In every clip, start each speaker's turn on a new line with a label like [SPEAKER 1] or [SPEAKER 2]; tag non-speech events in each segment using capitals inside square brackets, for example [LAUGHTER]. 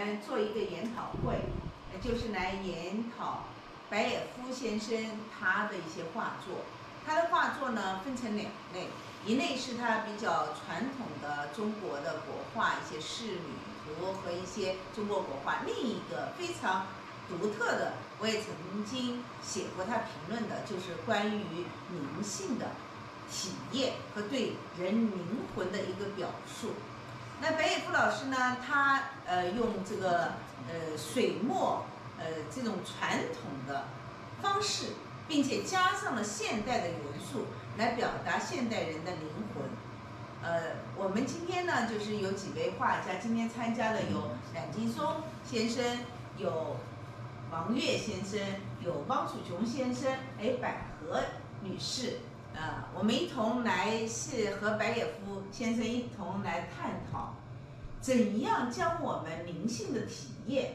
[SPEAKER 1] 们做一个研讨会，就是来研讨白野夫先生他的一些画作。他的画作呢分成两类，一类是他比较传统的中国的国画，一些仕女图和一些中国国画；另一个非常独特的，我也曾经写过他评论的，就是关于灵性的体验和对人灵魂的一个表述。那白野夫老师呢，他呃用这个呃水墨呃这种传统的方式，并且加上了现代的元素，来表达现代人的灵魂。呃，我们今天呢，就是有几位画家，今天参加的有冉劲松先生，有王悦先生，有汪楚琼先生，哎，百合女士，呃，我们一同来是和白野夫先生一同来探讨，怎样将我们灵性的体验，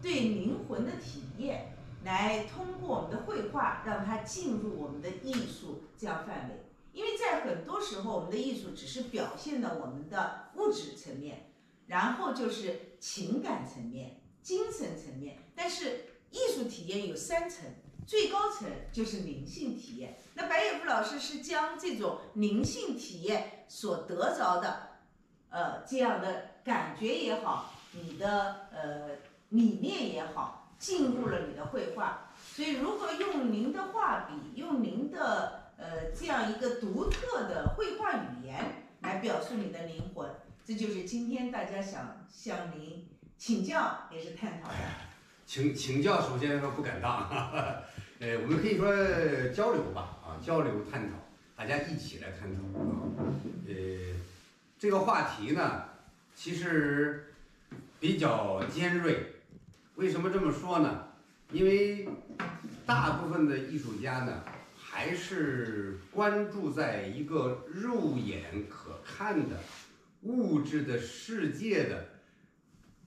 [SPEAKER 1] 对灵魂的体验，来通过我们的绘画，让它进入我们的艺术这样范围。因为在很多时候，我们的艺术只是表现了我们的物质层面，然后就是情感层面、精神层面。但是艺术体验有三层，最高层就是灵性体验。那白野夫老师是将这种灵性体验所得着的，呃，这样的感觉也好，你的呃理念也好，进入了你的绘画。所以，如何用您的画笔，用您的呃这样一个独特的绘画语言来表述你的灵魂，这就是今天大家想向您请教也是探讨的。
[SPEAKER 2] 请请教，首先说不敢当，哈 [LAUGHS] 哈呃，我们可以说交流吧，啊，交流探讨，大家一起来探讨啊，呃，这个话题呢，其实比较尖锐，为什么这么说呢？因为大部分的艺术家呢，还是关注在一个肉眼可看的物质的世界的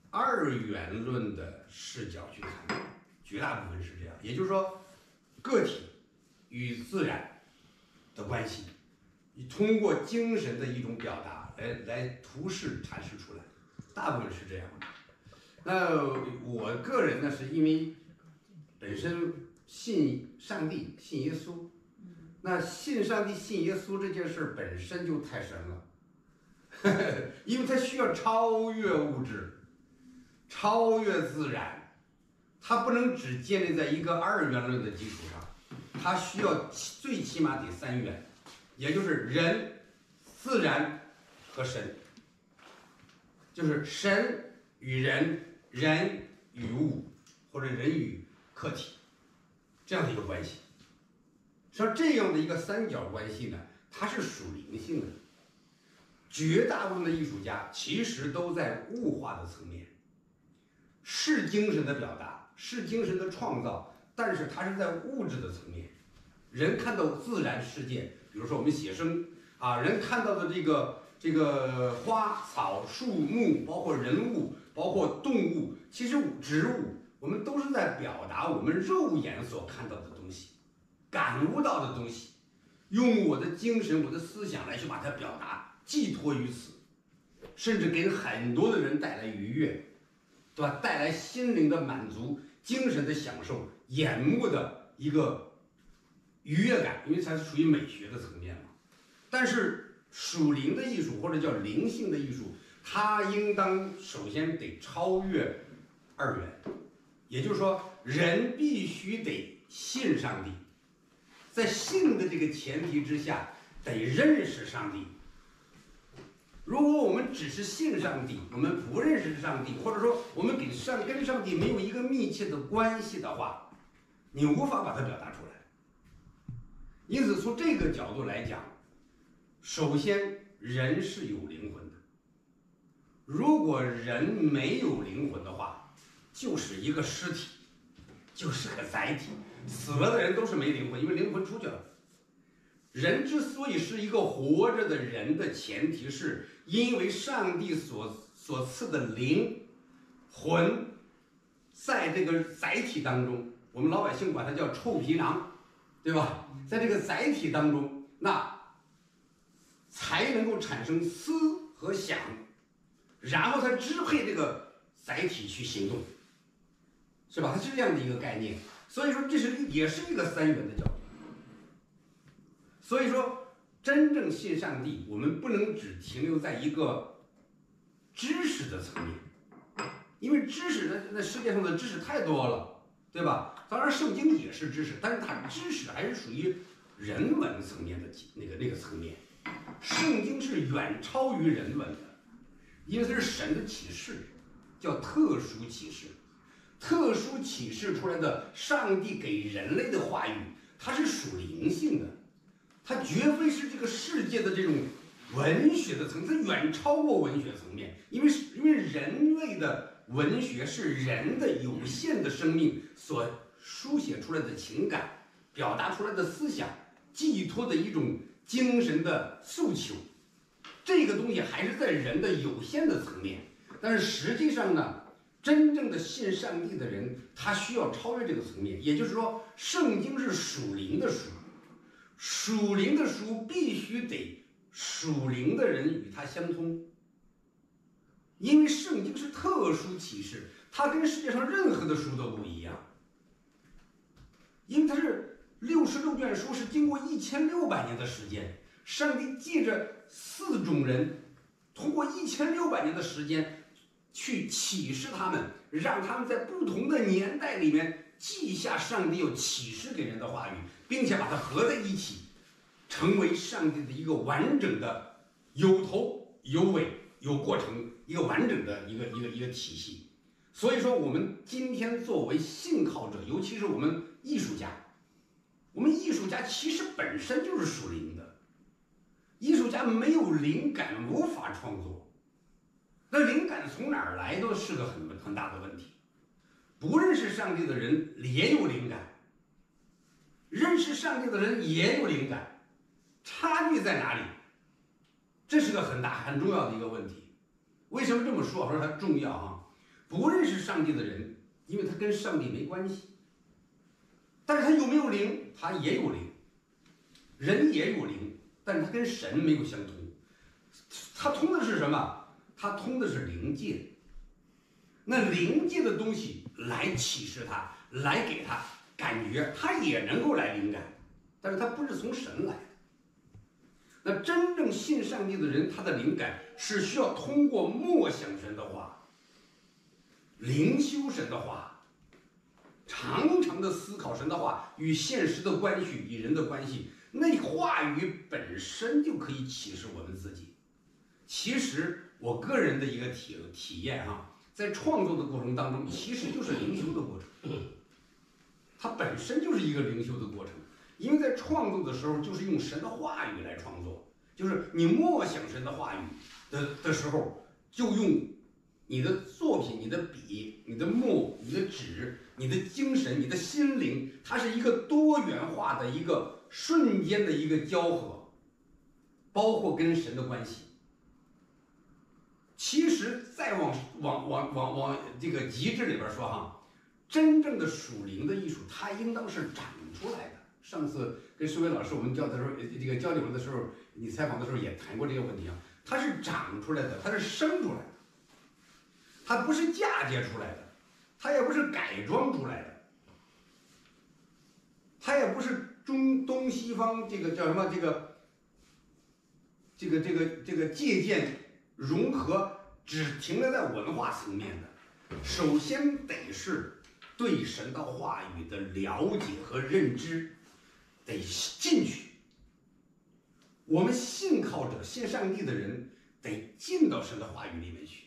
[SPEAKER 2] 二元论的视角去看，绝大部分是这样。也就是说，个体与自然的关系，你通过精神的一种表达来来图示阐释出来，大部分是这样的。那我个人呢，是因为本身信上帝、信耶稣，那信上帝、信耶稣这件事本身就太神了，[LAUGHS] 因为它需要超越物质，超越自然，它不能只建立在一个二元论的基础上，它需要最起码得三元，也就是人、自然和神，就是神与人、人与物或者人与客体这样的一个关系。像这样的一个三角关系呢，它是属灵性的。绝大部分的艺术家其实都在物化的层面，是精神的表达，是精神的创造，但是它是在物质的层面。人看到自然世界，比如说我们写生啊，人看到的这个这个花草树木，包括人物，包括动物，其实植物，我们都是在表达我们肉眼所看到的东西，感悟到的东西，用我的精神、我的思想来去把它表达。寄托于此，甚至给很多的人带来愉悦，对吧？带来心灵的满足、精神的享受、眼目的一个愉悦感，因为它是属于美学的层面嘛。但是属灵的艺术或者叫灵性的艺术，它应当首先得超越二元，也就是说，人必须得信上帝，在信的这个前提之下，得认识上帝。如果我们只是信上帝，我们不认识上帝，或者说我们给上跟上帝没有一个密切的关系的话，你无法把它表达出来。因此，从这个角度来讲，首先人是有灵魂的。如果人没有灵魂的话，就是一个尸体，就是个载体。死了的人都是没灵魂，因为灵魂出去了。人之所以是一个活着的人的前提，是因为上帝所所赐的灵魂，在这个载体当中，我们老百姓管它叫臭皮囊，对吧？在这个载体当中，那才能够产生思和想，然后才支配这个载体去行动，是吧？它是这样的一个概念。所以说，这是也是一个三元的角度。所以说，真正信上帝，我们不能只停留在一个知识的层面，因为知识那那世界上的知识太多了，对吧？当然，圣经也是知识，但是它知识还是属于人文层面的那个那个层面。圣经是远超于人文的，因为它是神的启示，叫特殊启示。特殊启示出来的上帝给人类的话语，它是属灵性的，它绝非是这个世界的这种文学的层次，远超过文学层面。因为因为人类的文学是人的有限的生命所书写出来的情感，表达出来的思想，寄托的一种精神的诉求，这个东西还是在人的有限的层面，但是实际上呢？真正的信上帝的人，他需要超越这个层面。也就是说，圣经是属灵的书，属灵的书必须得属灵的人与他相通，因为圣经是特殊启示，它跟世界上任何的书都不一样，因为它是六十六卷书，是经过一千六百年的时间，上帝借着四种人，通过一千六百年的时间。去启示他们，让他们在不同的年代里面记下上帝要启示给人的话语，并且把它合在一起，成为上帝的一个完整的、有头有尾、有过程、一个完整的一个一个一个体系。所以说，我们今天作为信靠者，尤其是我们艺术家，我们艺术家其实本身就是属灵的，艺术家没有灵感无法创作。那灵感从哪儿来都是个很很大的问题。不认识上帝的人也有灵感，认识上帝的人也有灵感，差距在哪里？这是个很大很重要的一个问题。为什么这么说？说它重要啊！不认识上帝的人，因为他跟上帝没关系，但是他有没有灵？他也有灵，人也有灵，但是他跟神没有相通。他通的是什么？他通的是灵界，那灵界的东西来启示他，来给他感觉，他也能够来灵感，但是他不是从神来的。那真正信上帝的人，他的灵感是需要通过默想神的话，灵修神的话，常常的思考神的话与现实的关系与人的关系，那话语本身就可以启示我们自己。其实。我个人的一个体体验哈，在创作的过程当中，其实就是灵修的过程，它本身就是一个灵修的过程，因为在创作的时候，就是用神的话语来创作，就是你默想神的话语的的时候，就用你的作品、你的笔、你的墨、你的纸、你的精神、你的心灵，它是一个多元化的一个瞬间的一个交合，包括跟神的关系。其实再往往往往往这个极致里边说哈，真正的属灵的艺术，它应当是长出来的。上次跟施伟老师我们交的时候，这个交流的时候，你采访的时候也谈过这个问题啊。它是长出来的，它是生出来的，它不是嫁接出来的，它也不是改装出来的，它也不是中东西方这个叫什么这个这个这个这个借鉴。融合只停留在文化层面的，首先得是对神的话语的了解和认知，得进去。我们信靠者、信上帝的人得进到神的话语里面去。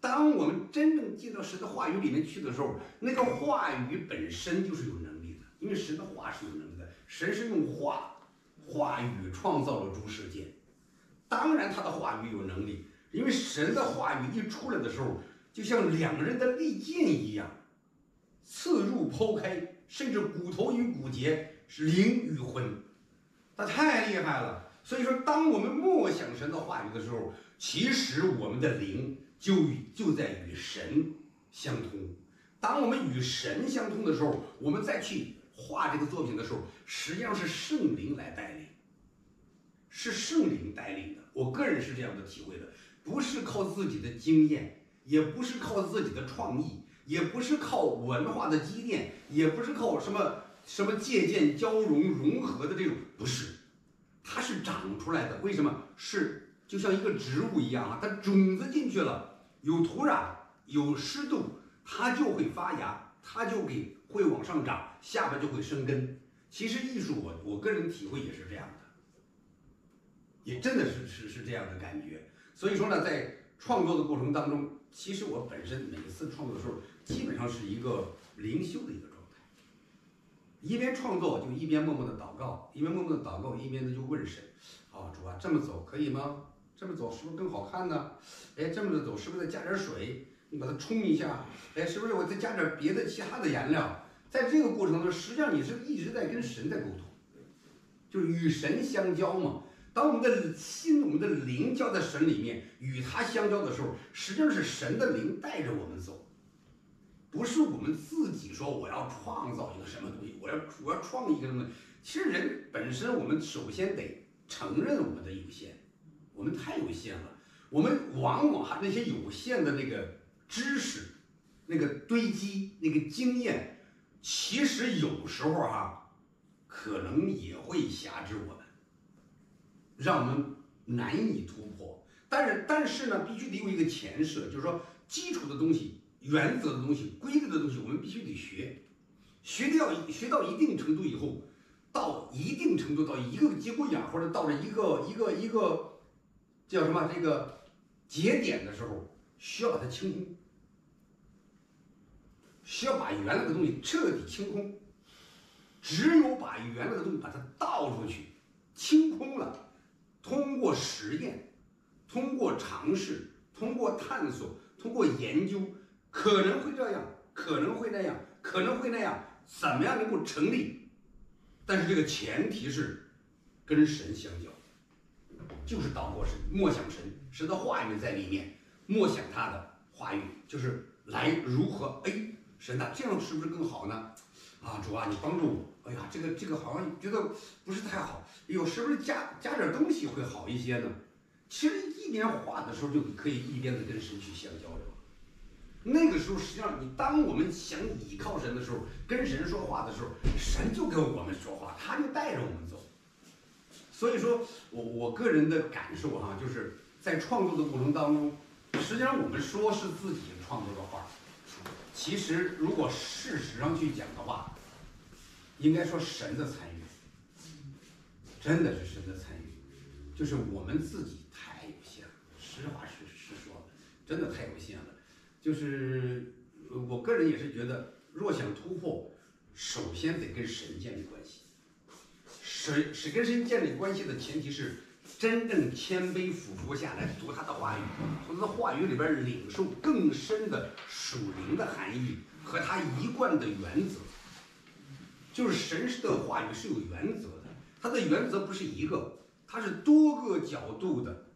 [SPEAKER 2] 当我们真正进到神的话语里面去的时候，那个话语本身就是有能力的，因为神的话是有能力的。神是用话话语创造了诸世界，当然他的话语有能力。因为神的话语一出来的时候，就像两人的利剑一样，刺入剖开，甚至骨头与骨节是灵与魂，他太厉害了。所以说，当我们默想神的话语的时候，其实我们的灵就就在与神相通。当我们与神相通的时候，我们再去画这个作品的时候，实际上是圣灵来带领，是圣灵带领的。我个人是这样的体会的。不是靠自己的经验，也不是靠自己的创意，也不是靠文化的积淀，也不是靠什么什么借鉴、交融、融合的这种，不是，它是长出来的。为什么？是就像一个植物一样啊，它种子进去了，有土壤，有湿度，它就会发芽，它就给会往上涨，下边就会生根。其实艺术，我我个人体会也是这样的，也真的是是是这样的感觉。所以说呢，在创作的过程当中，其实我本身每次创作的时候，基本上是一个灵修的一个状态。一边创作就一边默默的祷告，一边默默的祷告，一边呢就问神：啊，主啊，这么走可以吗？这么走是不是更好看呢？哎，这么着走是不是再加点水？你把它冲一下？哎，是不是我再加点别的其他的颜料？在这个过程中，实际上你是一直在跟神在沟通，就是与神相交嘛。当我们的心、我们的灵交在神里面，与他相交的时候，实际上是神的灵带着我们走，不是我们自己说我要创造一个什么东西，我要我要创一个什么。其实人本身，我们首先得承认我们的有限，我们太有限了。我们往往还那些有限的那个知识、那个堆积、那个经验。其实有时候哈，可能也会辖制我们，让我们难以突破。但是，但是呢，必须得有一个前设，就是说基础的东西、原则的东西、规律的东西，我们必须得学。学到学到一定程度以后，到一定程度到一个节骨眼或者到了一个一个一个叫什么这个节点的时候，需要把它清空。需要把原来的东西彻底清空，只有把原来的东西把它倒出去，清空了，通过实验，通过尝试，通过探索，通过研究，可能会这样，可能会那样，可能会那样，怎么样能够成立？但是这个前提是跟神相交，就是祷告神，默想神，神的话语在里面，默想他的话语，就是来如何哎。神呐，这样是不是更好呢？啊，主啊，你帮助我！哎呀，这个这个好像觉得不是太好。哎呦，是不是加加点东西会好一些呢？其实一边画的时候就可以一边的跟神去相交流。那个时候，实际上你当我们想倚靠神的时候，跟神说话的时候，神就跟我们说话，他就带着我们走。所以说我我个人的感受哈，就是在创作的过程当中，实际上我们说是自己创作的画。其实，如果事实上去讲的话，应该说神的参与，真的是神的参与，就是我们自己太有限了。实话实实说，真的太有限了。就是我个人也是觉得，若想突破，首先得跟神建立关系。神是跟神建立关系的前提是。真正谦卑俯伏下来读他的话语，从他的话语里边领受更深的属灵的含义和他一贯的原则。就是神的话语是有原则的，它的原则不是一个，它是多个角度的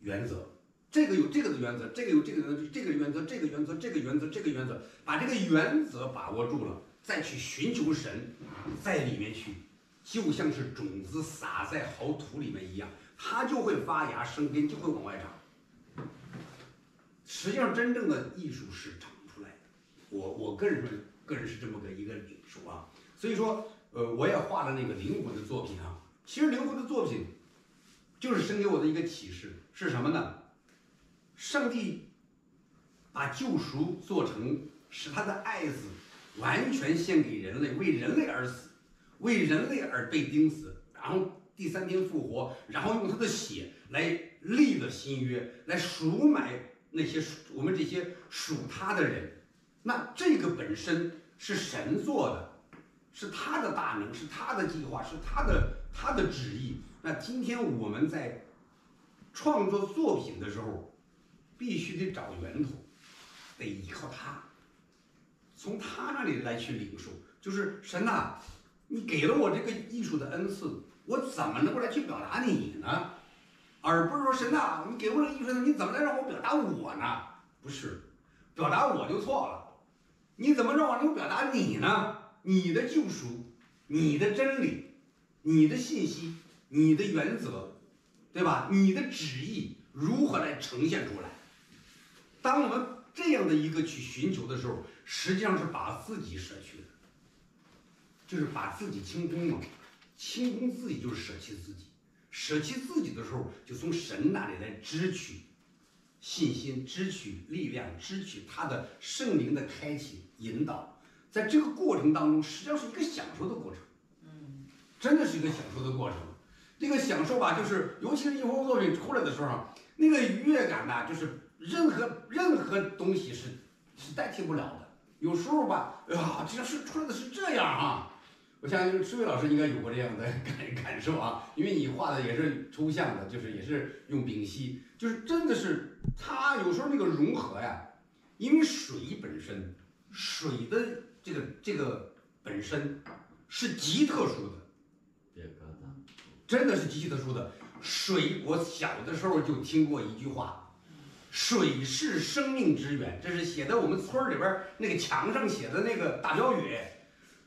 [SPEAKER 2] 原则。这个有这个的原则，这个有这个的这个原则，这个原则，这个原则，这个原则，把这个原则把握住了，再去寻求神，在里面去，就像是种子撒在好土里面一样。它就会发芽生根，就会往外长。实际上，真正的艺术是长出来的。我我个人认为，个人是这么个一个领受啊。所以说，呃，我也画了那个灵魂的作品啊。其实灵魂的作品，就是神给我的一个启示是什么呢？上帝把救赎做成，使他的爱子完全献给人类，为人类而死，为人类而被钉死，然后。第三天复活，然后用他的血来立了新约，来赎买那些我们这些属他的人。那这个本身是神做的，是他的大能，是他的计划，是他的他的旨意。那今天我们在创作作品的时候，必须得找源头，得依靠他，从他那里来去领受。就是神呐，你给了我这个艺术的恩赐。我怎么能够来去表达你呢？而不是说神呐，你给我这个艺术，你怎么来让我表达我呢？不是，表达我就错了。你怎么让我能表达你呢？你的救赎，你的真理，你的信息，你的原则，对吧？你的旨意如何来呈现出来？当我们这样的一个去寻求的时候，实际上是把自己舍去的，就是把自己清空嘛。清空自己就是舍弃自己，舍弃自己的时候，就从神那里来支取信心、支取力量、支取他的圣灵的开启引导。在这个过程当中，实际上是一个享受的过程。
[SPEAKER 1] 嗯，
[SPEAKER 2] 真的是一个享受的过程。这个享受吧，就是尤其是一幅作品出来的时候，那个愉悦感呐，就是任何任何东西是是代替不了的。有时候吧，哎呀，这是出来的是这样啊。我相信施伟老师应该有过这样的感感受啊，因为你画的也是抽象的，就是也是用丙烯，就是真的是它有时候那个融合呀，因为水本身，水的这个这个本身是极特殊的，
[SPEAKER 3] 别疙瘩。
[SPEAKER 2] 真的是极其特殊的。水，我小的时候就听过一句话，水是生命之源，这是写在我们村里边那个墙上写的那个大标语。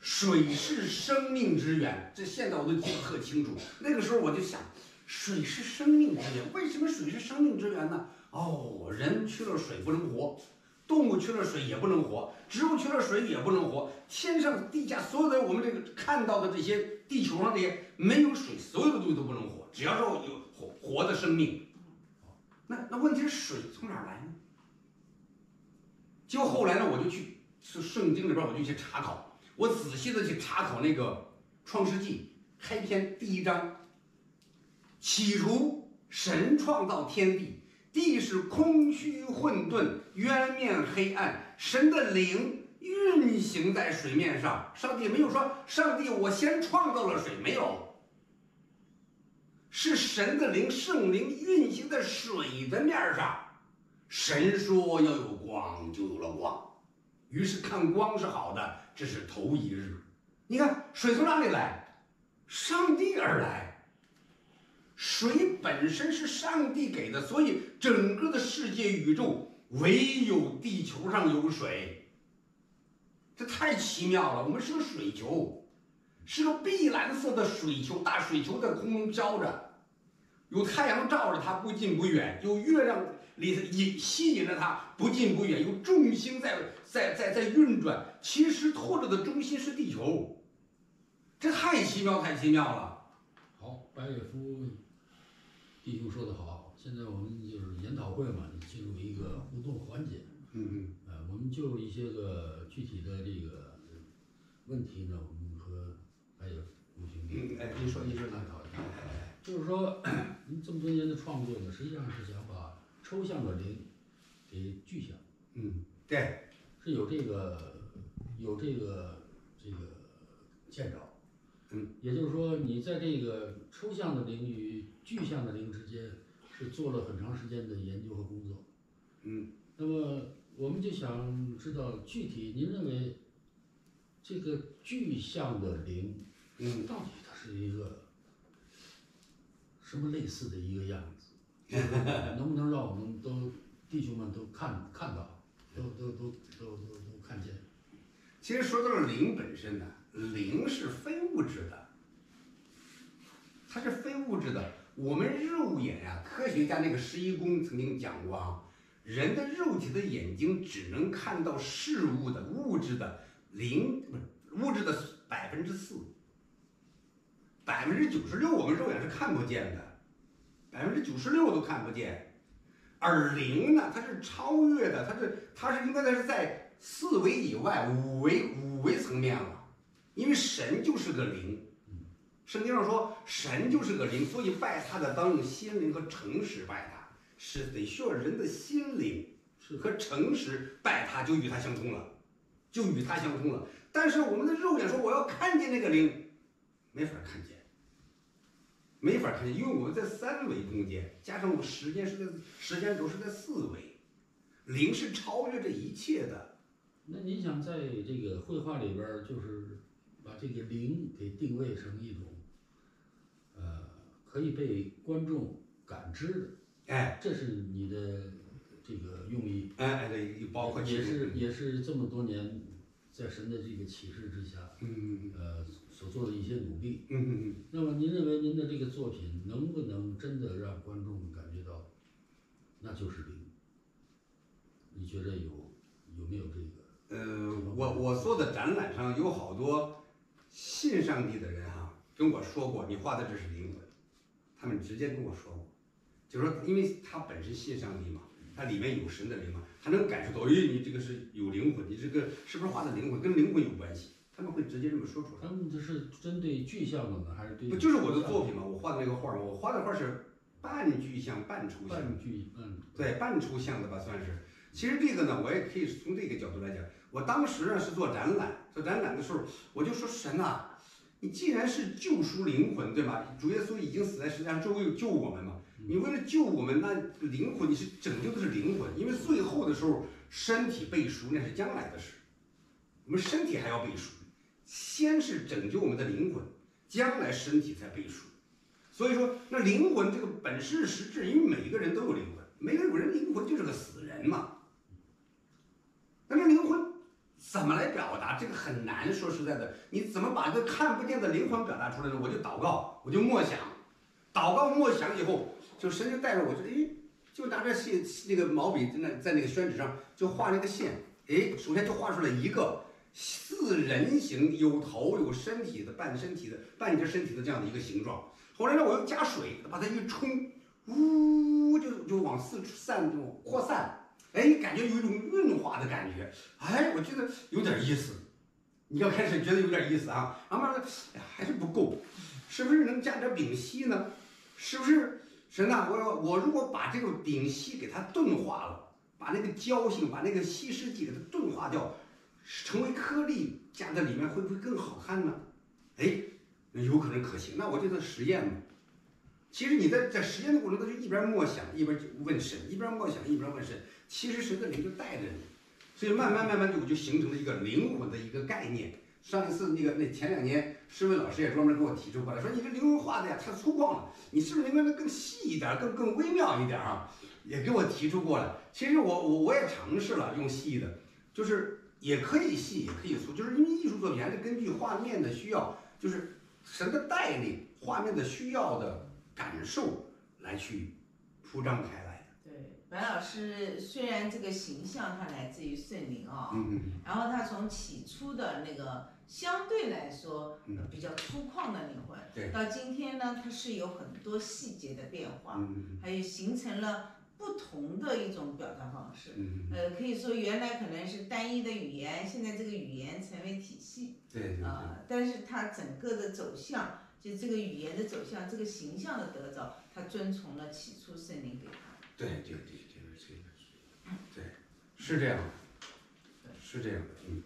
[SPEAKER 2] 水是生命之源，这现在我都记得特清楚。那个时候我就想，水是生命之源，为什么水是生命之源呢？哦，人缺了水不能活，动物缺了水也不能活，植物缺了水也不能活，天上地下所有的我们这个看到的这些地球上这些没有水，所有的东西都不能活，只要是有活活的生命。那那问题是水从哪来呢？就后来呢，我就去是圣经里边我就去查考。我仔细的去查考那个《创世纪》开篇第一章，起初神创造天地，地是空虚混沌，渊面黑暗，神的灵运行在水面上。上帝没有说上帝我先创造了水，没有，是神的灵圣灵运行在水的面上。神说要有光，就有了光。于是看光是好的，这是头一日。你看水从哪里来？上帝而来。水本身是上帝给的，所以整个的世界宇宙唯有地球上有水。这太奇妙了！我们是个水球，是个碧蓝色的水球，大水球在空中飘着，有太阳照着它不近不远，有月亮。里头引吸引着它不近不远，有重心在在在在运转，其实拓着的中心是地球，这太奇妙太奇妙了。
[SPEAKER 3] 好，白野夫弟兄说的好，现在我们就是研讨会嘛，进入一个互动环节。
[SPEAKER 2] 嗯嗯。
[SPEAKER 3] 呃，我们就一些个具体的这个问题呢，我们和白野夫兄弟
[SPEAKER 2] 哎，您说您说
[SPEAKER 3] 探讨一下。就是说，[CLEARS THROAT] 您这么多年的创作呢，实际上是想把。抽象的灵给具象，
[SPEAKER 2] 嗯，对，
[SPEAKER 3] 是有这个有这个这个见着，
[SPEAKER 2] 嗯，
[SPEAKER 3] 也就是说，你在这个抽象的灵与具象的灵之间是做了很长时间的研究和工作，
[SPEAKER 2] 嗯，
[SPEAKER 3] 那么我们就想知道具体您认为这个具象的灵，
[SPEAKER 2] 嗯，
[SPEAKER 3] 到底它是一个什么类似的一个样子？[LAUGHS] 能不能让我们都弟兄们都看看到，都都都都都都看见？
[SPEAKER 2] 其实说到了灵本身呢，灵是非物质的，它是非物质的。我们肉眼呀，科学家那个十一宫曾经讲过啊，人的肉体的眼睛只能看到事物的物质的零不是物质的百分之四，百分之九十六我们肉眼是看不见的。百分之九十六都看不见，而灵呢，它是超越的，它是它是应该它是在四维以外，五维五维层面了，因为神就是个灵，圣经上说神就是个灵，所以拜他的当用心灵和诚实拜他，是得需要人的心灵和诚实拜他，就与他相通了，就与他相通了。但是我们的肉眼说我要看见那个灵，没法看见。没法看见，因为我们在三维空间，加上我时间是在时间轴是在四维，零是超越这一切的。
[SPEAKER 3] 那您想在这个绘画里边儿，就是把这个灵给定位成一种，呃，可以被观众感知
[SPEAKER 2] 的，哎，
[SPEAKER 3] 这是你的这个用意。
[SPEAKER 2] 哎哎，对，包括
[SPEAKER 3] 也是也是这么多年在神的这个启示之下，
[SPEAKER 2] 嗯
[SPEAKER 3] 呃。所做的一些努
[SPEAKER 2] 力，嗯嗯嗯。
[SPEAKER 3] 那么您认为您的这个作品能不能真的让观众感觉到，那就是灵？你觉得有有没有这个？
[SPEAKER 2] 呃，我我做的展览上有好多信上帝的人哈、跟我说过，你画的这是灵魂，他们直接跟我说过，就说因为他本身信上帝嘛，他里面有神的灵嘛，他能感受到，哎，你这个是有灵魂，你这个是不是画的灵魂跟灵魂有关系？他们会直接这么说出来。
[SPEAKER 3] 他们这是针对具象的呢，还是对？
[SPEAKER 2] 不就是我的作品嘛？我画的那个画儿嘛，我画的画儿是半具象半抽象。
[SPEAKER 3] 半具嗯
[SPEAKER 2] 对，半抽象的吧，算是。其实这个呢，我也可以从这个角度来讲。我当时呢是做展览，做展览的时候，我就说神呐、你既然是救赎灵魂，对吧？主耶稣已经死在十字架上，为救我们嘛。你为了救我们，那灵魂你是拯救的是灵魂，因为最后的时候身体背书那是将来的事，我们身体还要背书，先是拯救我们的灵魂，将来身体才背书。所以说，那灵魂这个本是实质，因为每一个人都有灵魂，每个人灵魂就是个死人嘛。那这灵魂怎么来表达？这个很难。说实在的，你怎么把这看不见的灵魂表达出来呢？我就祷告，我就默想，祷告默想以后，就神就带着我，就哎，就拿着线那个毛笔在那在那个宣纸上就画那个线，哎，首先就画出来一个似人形，有头有身体的半身体的半截身体的这样的一个形状。后来呢，我又加水把它一冲，呜，就就往四处散，就扩散。哎，感觉有一种润滑的感觉，哎，我觉得有点意思。你要开始觉得有点意思啊，然后慢慢的，哎呀，还是不够，是不是能加点丙烯呢？是不是神呐、我我如果把这个丙烯给它钝化了，把那个胶性，把那个稀释剂给它钝化掉，成为颗粒加在里面，会不会更好看呢？哎，那有可能可行。那我就在实验嘛。其实你在在实验的过程中，就一边默想一边问神，一边默想一边问神。其实神的灵就带着你，所以慢慢慢慢就就形成了一个灵魂的一个概念。上一次那个那前两年，诗文老师也专门给我提出过来，说你这灵魂画的呀太粗犷了，你是不是应该更细一点，更更微妙一点啊？也给我提出过来。其实我我我也尝试了用细的，就是也可以细也可以粗，就是因为艺术作品还是根据画面的需要，就是神的带领，画面的需要的感受来去铺张开
[SPEAKER 1] 白老师虽然这个形象它来自于圣灵啊、
[SPEAKER 2] 嗯嗯
[SPEAKER 1] 然后他从起初的那个相对来说、比较粗犷的灵魂，
[SPEAKER 2] 对
[SPEAKER 1] 到今天呢，它是有很多细节的变化，
[SPEAKER 2] 嗯
[SPEAKER 1] 还有形成了不同的一种表达方式。
[SPEAKER 2] 嗯嗯，
[SPEAKER 1] 呃，可以说原来可能是单一的语言，现在这个语言成为体系
[SPEAKER 2] 对对对。
[SPEAKER 1] 啊、但是它整个的走向，就这个语言的走向，这个形象的得着，它遵从了起初圣灵给他的。
[SPEAKER 2] 对对对，这个这个，对，是这样的，是这样的，嗯，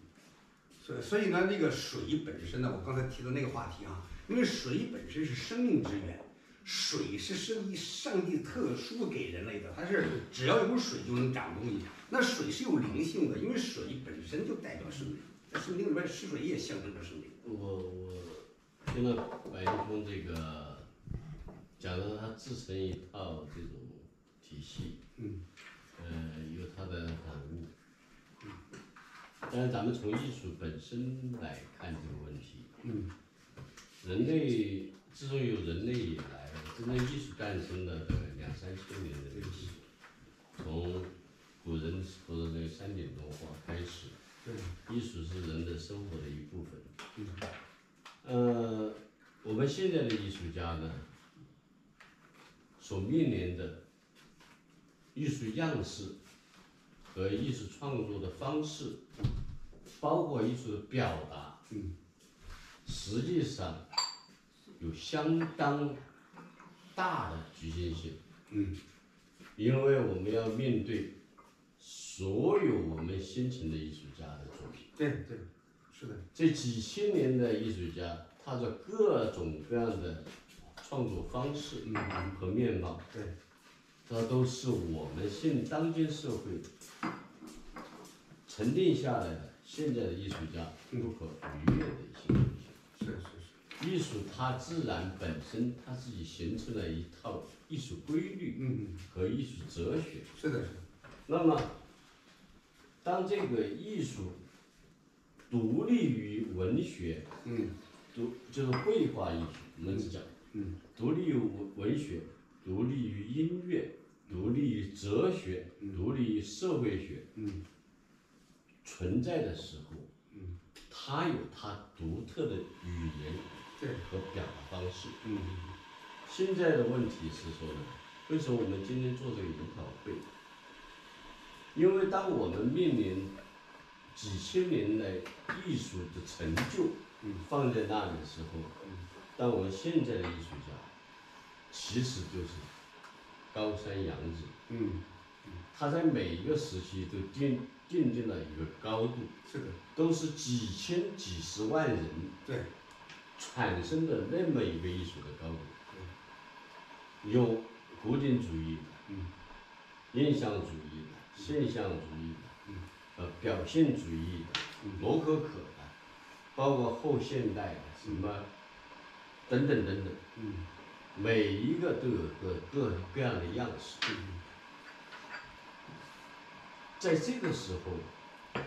[SPEAKER 2] 所所以呢，那个水本身呢，我刚才提的那个话题啊，因为水本身是生命之源，水是上帝上帝特殊给人类的，它是只要有水就能长东西。那水是有灵性的，因为水本身就代表生命，在圣经里边，吃水也象征着生命。
[SPEAKER 4] 我我听了白玉峰这个讲的，他自成一套这种体系，
[SPEAKER 2] 嗯，
[SPEAKER 4] 呃，有他的感悟。但是咱们从艺术本身来看这个问题，
[SPEAKER 2] 嗯，
[SPEAKER 4] 人类自从有人类以来，真正艺术诞生了两三千年的历史，从古人说的那个三点文化开始，
[SPEAKER 2] 对，
[SPEAKER 4] 艺术是人的生活的一部分。嗯呃，我们现在的艺术家呢，所面临的艺术样式和艺术创作的方式，包括艺术的表达，
[SPEAKER 2] 嗯，
[SPEAKER 4] 实际上有相当大的局限性。
[SPEAKER 2] 嗯，
[SPEAKER 4] 因为我们要面对所有我们先秦的艺术家的作品。
[SPEAKER 2] 对对，是的，
[SPEAKER 4] 这几千年的艺术家，他的各种各样的创作方式
[SPEAKER 2] 嗯嗯，
[SPEAKER 4] 和面貌，
[SPEAKER 2] 对，
[SPEAKER 4] 这都是我们现当今社会沉淀下来的现在的艺术家不可逾越的一些东西。
[SPEAKER 2] 是是是，
[SPEAKER 4] 艺术它自然本身它自己形成了一套艺术规律
[SPEAKER 2] 嗯嗯，
[SPEAKER 4] 和艺术哲学。
[SPEAKER 2] 是的是的，
[SPEAKER 4] 那么，当这个艺术独立于文学，
[SPEAKER 2] 嗯
[SPEAKER 4] 独就是绘画艺术，我们只讲，
[SPEAKER 2] 嗯，
[SPEAKER 4] 独立于文文学，独立于音乐，独立于哲学，独立于社会学，
[SPEAKER 2] 嗯
[SPEAKER 4] 存在的时候，
[SPEAKER 2] 嗯，
[SPEAKER 4] 它有它独特的语言
[SPEAKER 2] 对，
[SPEAKER 4] 和表达方式。
[SPEAKER 2] 嗯
[SPEAKER 4] 现在的问题是说呢，为什么我们今天做这个研讨会？因为当我们面临几千年来艺术的成就
[SPEAKER 2] 嗯
[SPEAKER 4] 放在那里的时候，当我们现在的艺术家其实就是高山仰止，
[SPEAKER 2] 嗯，
[SPEAKER 4] 他在每一个时期都奠奠定了一个高度，
[SPEAKER 2] 是的，
[SPEAKER 4] 都是几千几十万人
[SPEAKER 2] 对，
[SPEAKER 4] 产生的那么一个艺术的高度，有古典主义的，
[SPEAKER 2] 嗯。
[SPEAKER 4] 印象主义的，现象主义的，
[SPEAKER 2] 嗯。
[SPEAKER 4] 呃，表现主义的，
[SPEAKER 2] 嗯。
[SPEAKER 4] 罗可可的，包括后现代的什么等等等等，
[SPEAKER 2] 嗯
[SPEAKER 4] 每一个都有个各各样的样式。
[SPEAKER 2] 嗯
[SPEAKER 4] 在这个时候，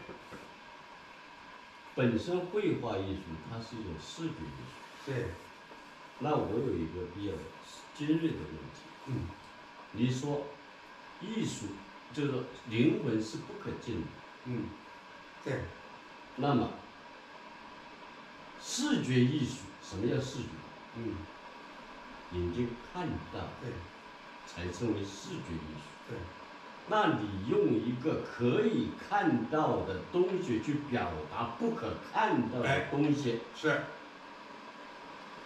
[SPEAKER 4] 本身绘画艺术它是一种视觉艺术。
[SPEAKER 2] 对，
[SPEAKER 4] 那我有一个比较尖锐的问题，
[SPEAKER 2] 嗯。
[SPEAKER 4] 你说艺术就是说灵魂是不可见的，
[SPEAKER 2] 嗯，对，
[SPEAKER 4] 那么视觉艺术什么叫视觉？
[SPEAKER 2] 嗯
[SPEAKER 4] 眼睛看到
[SPEAKER 2] 对
[SPEAKER 4] 才称为视觉艺术。
[SPEAKER 2] 对，
[SPEAKER 4] 那你用一个可以看到的东西去表达不可看到的
[SPEAKER 2] 哎
[SPEAKER 4] 东西，
[SPEAKER 2] 是，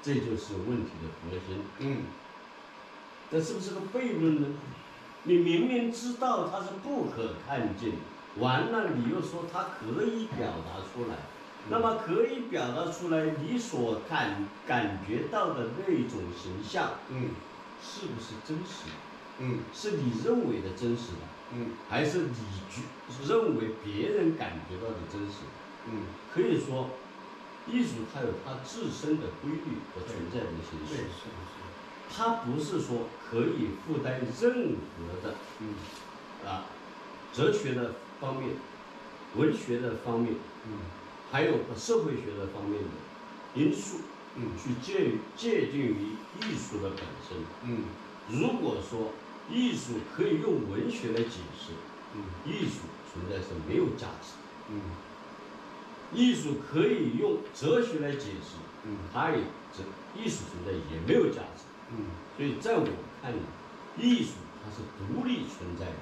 [SPEAKER 4] 这就是问题的核心。
[SPEAKER 2] 嗯
[SPEAKER 4] 这是不是个悖论呢？你明明知道它是不可看见，完了你又说它可以表达出来，那么可以表达出来你所感感觉到的那种形象，
[SPEAKER 2] 嗯
[SPEAKER 4] 是不是真实的？
[SPEAKER 2] 嗯
[SPEAKER 4] 是你认为的真实的，
[SPEAKER 2] 嗯
[SPEAKER 4] 还是你觉认为别人感觉到的真实的？
[SPEAKER 2] 嗯，
[SPEAKER 4] 可以说，艺术它有它自身的规律和存在的形
[SPEAKER 2] 对，
[SPEAKER 4] 式
[SPEAKER 2] 是，的，是的，
[SPEAKER 4] 它不是说可以负担任何的
[SPEAKER 2] 嗯
[SPEAKER 4] 啊哲学的方面、文学的方面，
[SPEAKER 2] 嗯
[SPEAKER 4] 还有和社会学的方面的因素
[SPEAKER 2] 嗯
[SPEAKER 4] 去界界定于艺术的本身。
[SPEAKER 2] 嗯
[SPEAKER 4] 如果说艺术可以用文学来解释，
[SPEAKER 2] 嗯
[SPEAKER 4] 艺术存在是没有价值的。
[SPEAKER 2] 嗯
[SPEAKER 4] 艺术可以用哲学来解释，
[SPEAKER 2] 嗯
[SPEAKER 4] 它也这艺术存在也没有价值。
[SPEAKER 2] 嗯，
[SPEAKER 4] 所以在我看来，艺术它是独立存在的，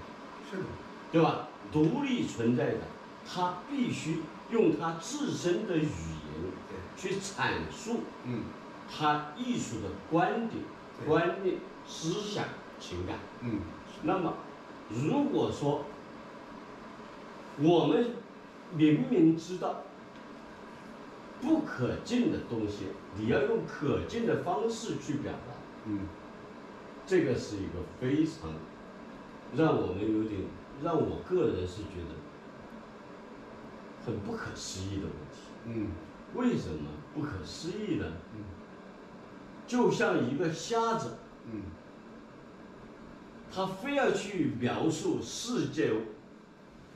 [SPEAKER 2] 是的，
[SPEAKER 4] 对吧？独立存在的，它必须用他自身的语言，去阐述
[SPEAKER 2] 嗯。
[SPEAKER 4] 他艺术的观点、观念、思想、情感。
[SPEAKER 2] 嗯。
[SPEAKER 4] 那么，如果说我们明明知道不可见的东西，你要用可见的方式去表达，
[SPEAKER 2] 嗯。
[SPEAKER 4] 这个是一个非常让我们有点，让我个人是觉得很不可思议的问题。
[SPEAKER 2] 嗯。
[SPEAKER 4] 为什么不可思议呢？
[SPEAKER 2] 嗯。
[SPEAKER 4] 就像一个瞎子，
[SPEAKER 2] 嗯。
[SPEAKER 4] 他非要去描述世界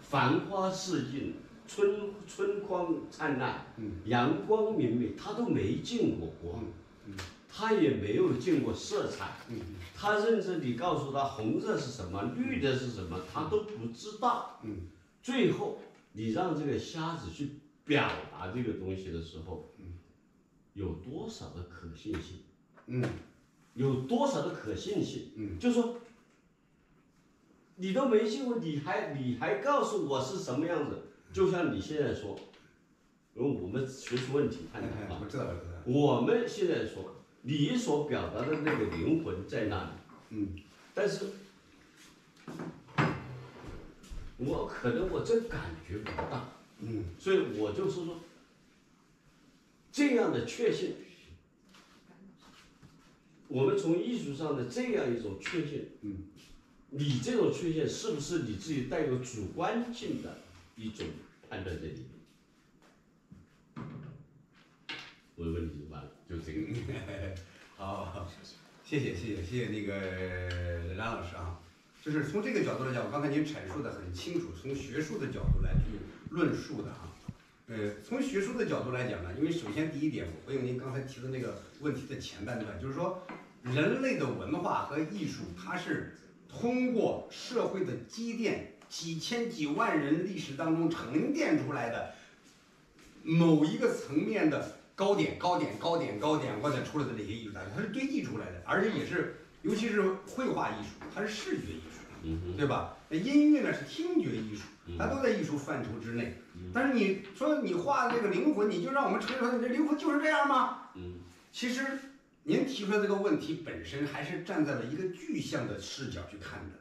[SPEAKER 4] 繁花似锦、春春光灿烂、
[SPEAKER 2] 嗯。
[SPEAKER 4] 阳光明媚，他都没见过光，
[SPEAKER 2] 嗯。
[SPEAKER 4] 他也没有见过色彩，
[SPEAKER 2] 嗯。
[SPEAKER 4] 他甚至你告诉他红色是什么，绿的是什么，他都不知道。
[SPEAKER 2] 嗯。
[SPEAKER 4] 最后，你让这个瞎子去表达这个东西的时候，有多少的可信性？
[SPEAKER 2] 嗯
[SPEAKER 4] 有多少的可信性？
[SPEAKER 2] 嗯，
[SPEAKER 4] 就说你都没见过，你还你还告诉我是什么样子？就像你现在说，因为我们学术问题探讨啊，
[SPEAKER 2] 我知道，我知道，
[SPEAKER 4] 我们现在说你所表达的那个灵魂在那里，
[SPEAKER 2] 嗯
[SPEAKER 4] 但是我可能我真感觉不到，
[SPEAKER 2] 嗯
[SPEAKER 4] 所以我就是说这样的确信。我们从艺术上的这样一种确信，
[SPEAKER 2] 嗯，
[SPEAKER 4] 你这种确信是不是你自己带有主观性的一种判断在里面？我的问题完了，就这个。[LAUGHS]
[SPEAKER 2] 好，好谢谢谢谢谢谢那个梁老师啊，就是从这个角度来讲，我刚才您阐述的很清楚，从学术的角度来去论述的哈。呃，从学术的角度来讲呢，因为首先第一点，我用您刚才提的那个问题的前半段，就是说，人类的文化和艺术，它是通过社会的积淀几千几万人历史当中沉淀出来的某一个层面的高点、高点、高点、高点，或者出来的这些艺术大师，它是堆积出来的，而且也是，尤其是绘画艺术，它是视觉艺术。
[SPEAKER 4] 嗯，
[SPEAKER 2] 对吧？那音乐呢是听觉艺术，
[SPEAKER 4] 嗯
[SPEAKER 2] 它都在艺术范畴之内
[SPEAKER 4] 嗯。
[SPEAKER 2] 但是你说你画的这个灵魂，你就让我们承认说你这灵魂就是这样吗？
[SPEAKER 4] 嗯
[SPEAKER 2] 其实您提出来这个问题本身还是站在了一个具象的视角去看的，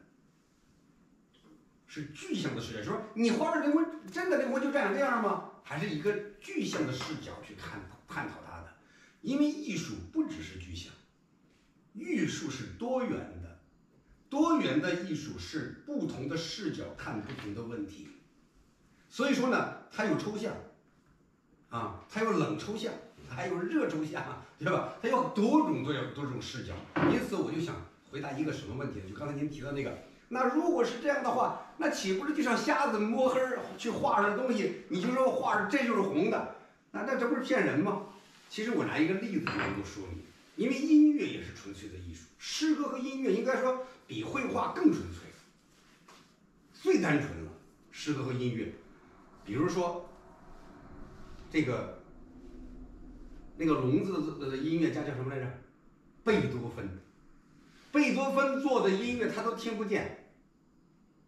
[SPEAKER 2] 是具象的视角，说你画的灵魂真的灵魂就这样这样吗？还是一个具象的视角去看探讨它的？因为艺术不只是具象，艺术是多元的。多元的艺术是不同的视角看不同的问题，所以说呢，它有抽象，啊，它有冷抽象，它还有热抽象，[LAUGHS] 对吧？它有多种多样多种视角。因此，我就想回答一个什么问题呢？就刚才您提到那个，那如果是这样的话，那岂不是就像瞎子摸黑去画出来的东西，你就说画着这就是红的，那那这不是骗人吗？其实我拿一个例子就能够说明，因为音乐也是纯粹的艺术，诗歌和音乐应该说。比绘画更纯粹，最单纯了。诗歌和音乐，比如说这个那个聋子的音乐家叫什么来着？贝多芬。贝多芬做的音乐他都听不见，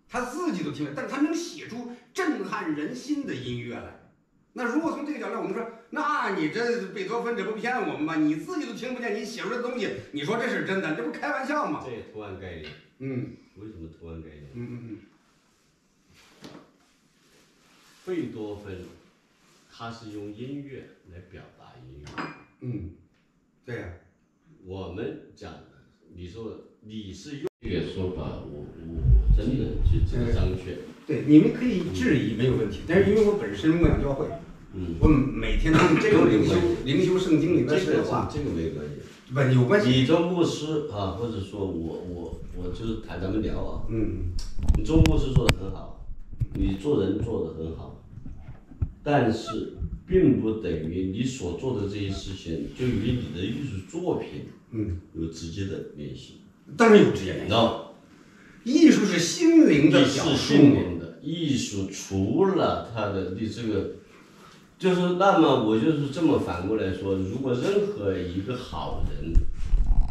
[SPEAKER 2] 他自己都听不见，但是他能写出震撼人心的音乐来。那如果从这个角度，我们说，那你这贝多芬这不骗我们吗？你自己都听不见，你写出来的东西，你说这是真的，这不开玩笑吗？
[SPEAKER 4] 这也图案概念。
[SPEAKER 2] 嗯
[SPEAKER 4] 为什么图案概念？
[SPEAKER 2] 嗯嗯嗯
[SPEAKER 4] 贝多芬，他是用音乐来表达音乐。
[SPEAKER 2] 嗯，对呀、
[SPEAKER 4] 我们讲的，你说你是用这个说法，我我真的去这个张确。
[SPEAKER 2] 对，你们可以质疑没有问题，但是因为我本身牧养教会，
[SPEAKER 4] 嗯，
[SPEAKER 2] 我每天都
[SPEAKER 4] 这个
[SPEAKER 2] 都灵修 [LAUGHS] 灵修圣经里边
[SPEAKER 4] 这个
[SPEAKER 2] 说的话，
[SPEAKER 4] 这个没关系。
[SPEAKER 2] 不有关系。
[SPEAKER 4] 你做牧师啊，或者说我我我就是谈咱们聊啊，
[SPEAKER 2] 嗯
[SPEAKER 4] 你做牧师做的很好，你做人做的很好，但是并不等于你所做的这些事情就与你的艺术作品
[SPEAKER 2] 嗯，
[SPEAKER 4] 有直接的联系，
[SPEAKER 2] 当然有直接联系。
[SPEAKER 4] 道？
[SPEAKER 2] 艺术是心灵的表述
[SPEAKER 4] 是心灵的艺术，除了它的你这个，就是那么我就是这么反过来说，如果任何一个好人，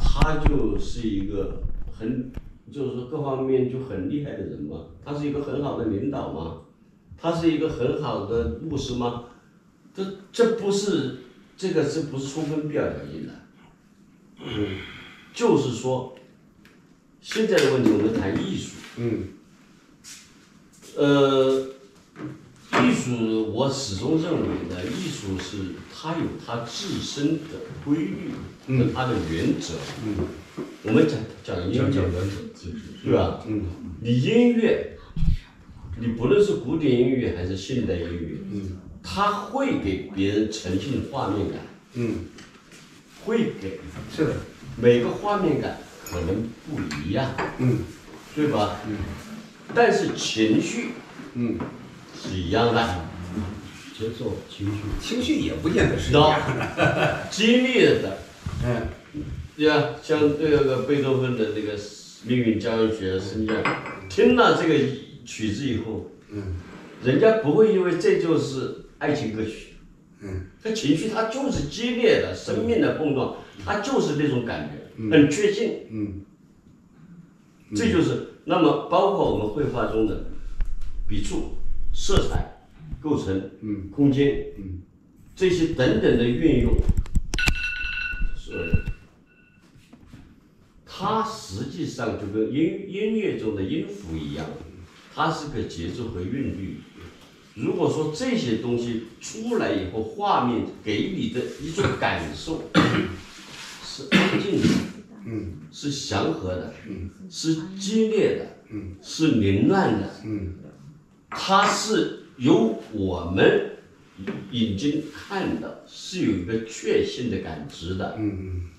[SPEAKER 4] 他就是一个很，就是说各方面就很厉害的人嘛，他是一个很好的领导吗？他是一个很好的牧师吗？这这不是这个这不是充分必要条件的，嗯，就是说，现在的问题我们谈艺术。
[SPEAKER 2] 嗯
[SPEAKER 4] 呃，艺术我始终认为呢，艺术是它有它自身的规律和它的原则。
[SPEAKER 2] 嗯
[SPEAKER 4] 我们讲讲音乐，对吧？
[SPEAKER 2] 嗯
[SPEAKER 4] 你音乐，你不论是古典音乐还是现代音乐，
[SPEAKER 2] 嗯
[SPEAKER 4] 它会给别人呈现画面感，
[SPEAKER 2] 嗯，
[SPEAKER 4] 会给
[SPEAKER 2] 是的，
[SPEAKER 4] 每个画面感可能不一样，
[SPEAKER 2] 嗯
[SPEAKER 4] 对吧？
[SPEAKER 2] 嗯
[SPEAKER 4] 但是情绪
[SPEAKER 2] 嗯，
[SPEAKER 4] 是一样的。
[SPEAKER 3] 节奏、情绪，
[SPEAKER 2] 情绪也不见得是一样的。
[SPEAKER 4] 激烈的，
[SPEAKER 2] 嗯
[SPEAKER 4] 对吧？像这个贝多芬的那个命运交响曲升降，听了这个曲子以后，
[SPEAKER 2] 嗯
[SPEAKER 4] 人家不会因为这就是爱情歌曲，
[SPEAKER 2] 嗯，
[SPEAKER 4] 这情绪它就是激烈的，生命的碰撞，它就是那种感觉，很确信。
[SPEAKER 2] 嗯
[SPEAKER 4] 这就是那么包括我们绘画中的笔触、色彩、构成、
[SPEAKER 2] 嗯。
[SPEAKER 4] 空间，
[SPEAKER 2] 嗯。
[SPEAKER 4] 这些等等的运用，是它实际上就跟音音乐中的音符一样，它是个节奏和韵律。如果说这些东西出来以后，画面给你的一种感受 [COUGHS] 是安静的，
[SPEAKER 2] 嗯。
[SPEAKER 4] 是祥和的，
[SPEAKER 2] 嗯。
[SPEAKER 4] 是激烈的，
[SPEAKER 2] 嗯。
[SPEAKER 4] 是凌乱的，
[SPEAKER 2] 嗯
[SPEAKER 4] 它是由我们眼睛看的，是有一个确信的感知的。
[SPEAKER 2] 嗯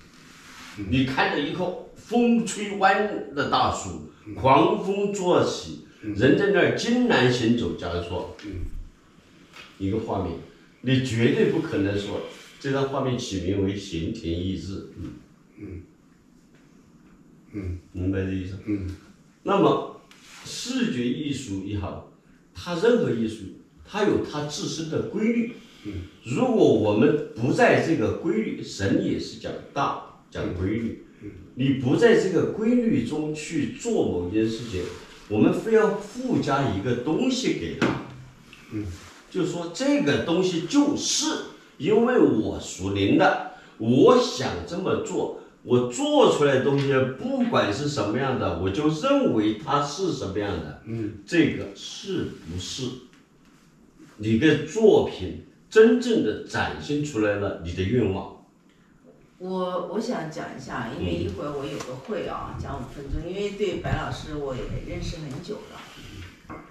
[SPEAKER 2] 嗯
[SPEAKER 4] 你看着一棵风吹弯的大树，狂风作起，人在那儿艰难行走，假如说，一个画面，你绝对不可能说这张画面起名为闲田益志。
[SPEAKER 2] 嗯
[SPEAKER 4] 明白这意思？
[SPEAKER 2] 嗯
[SPEAKER 4] 那么，视觉艺术也好，它任何艺术，它有它自身的规律。如果我们不在这个规律，神也是讲道讲规律。你不在这个规律中去做某件事情，我们非要附加一个东西给他，嗯，就说这个东西就是因为我属灵的，我想这么做，我做出来的东西不管是什么样的，我就认为它是什么样的，嗯，这个是不是你的作品真正的展现出来了你的愿望？
[SPEAKER 1] 我我想讲一下，因为一会儿我有个会啊，讲五分钟。因为对白老师我也认识很久了。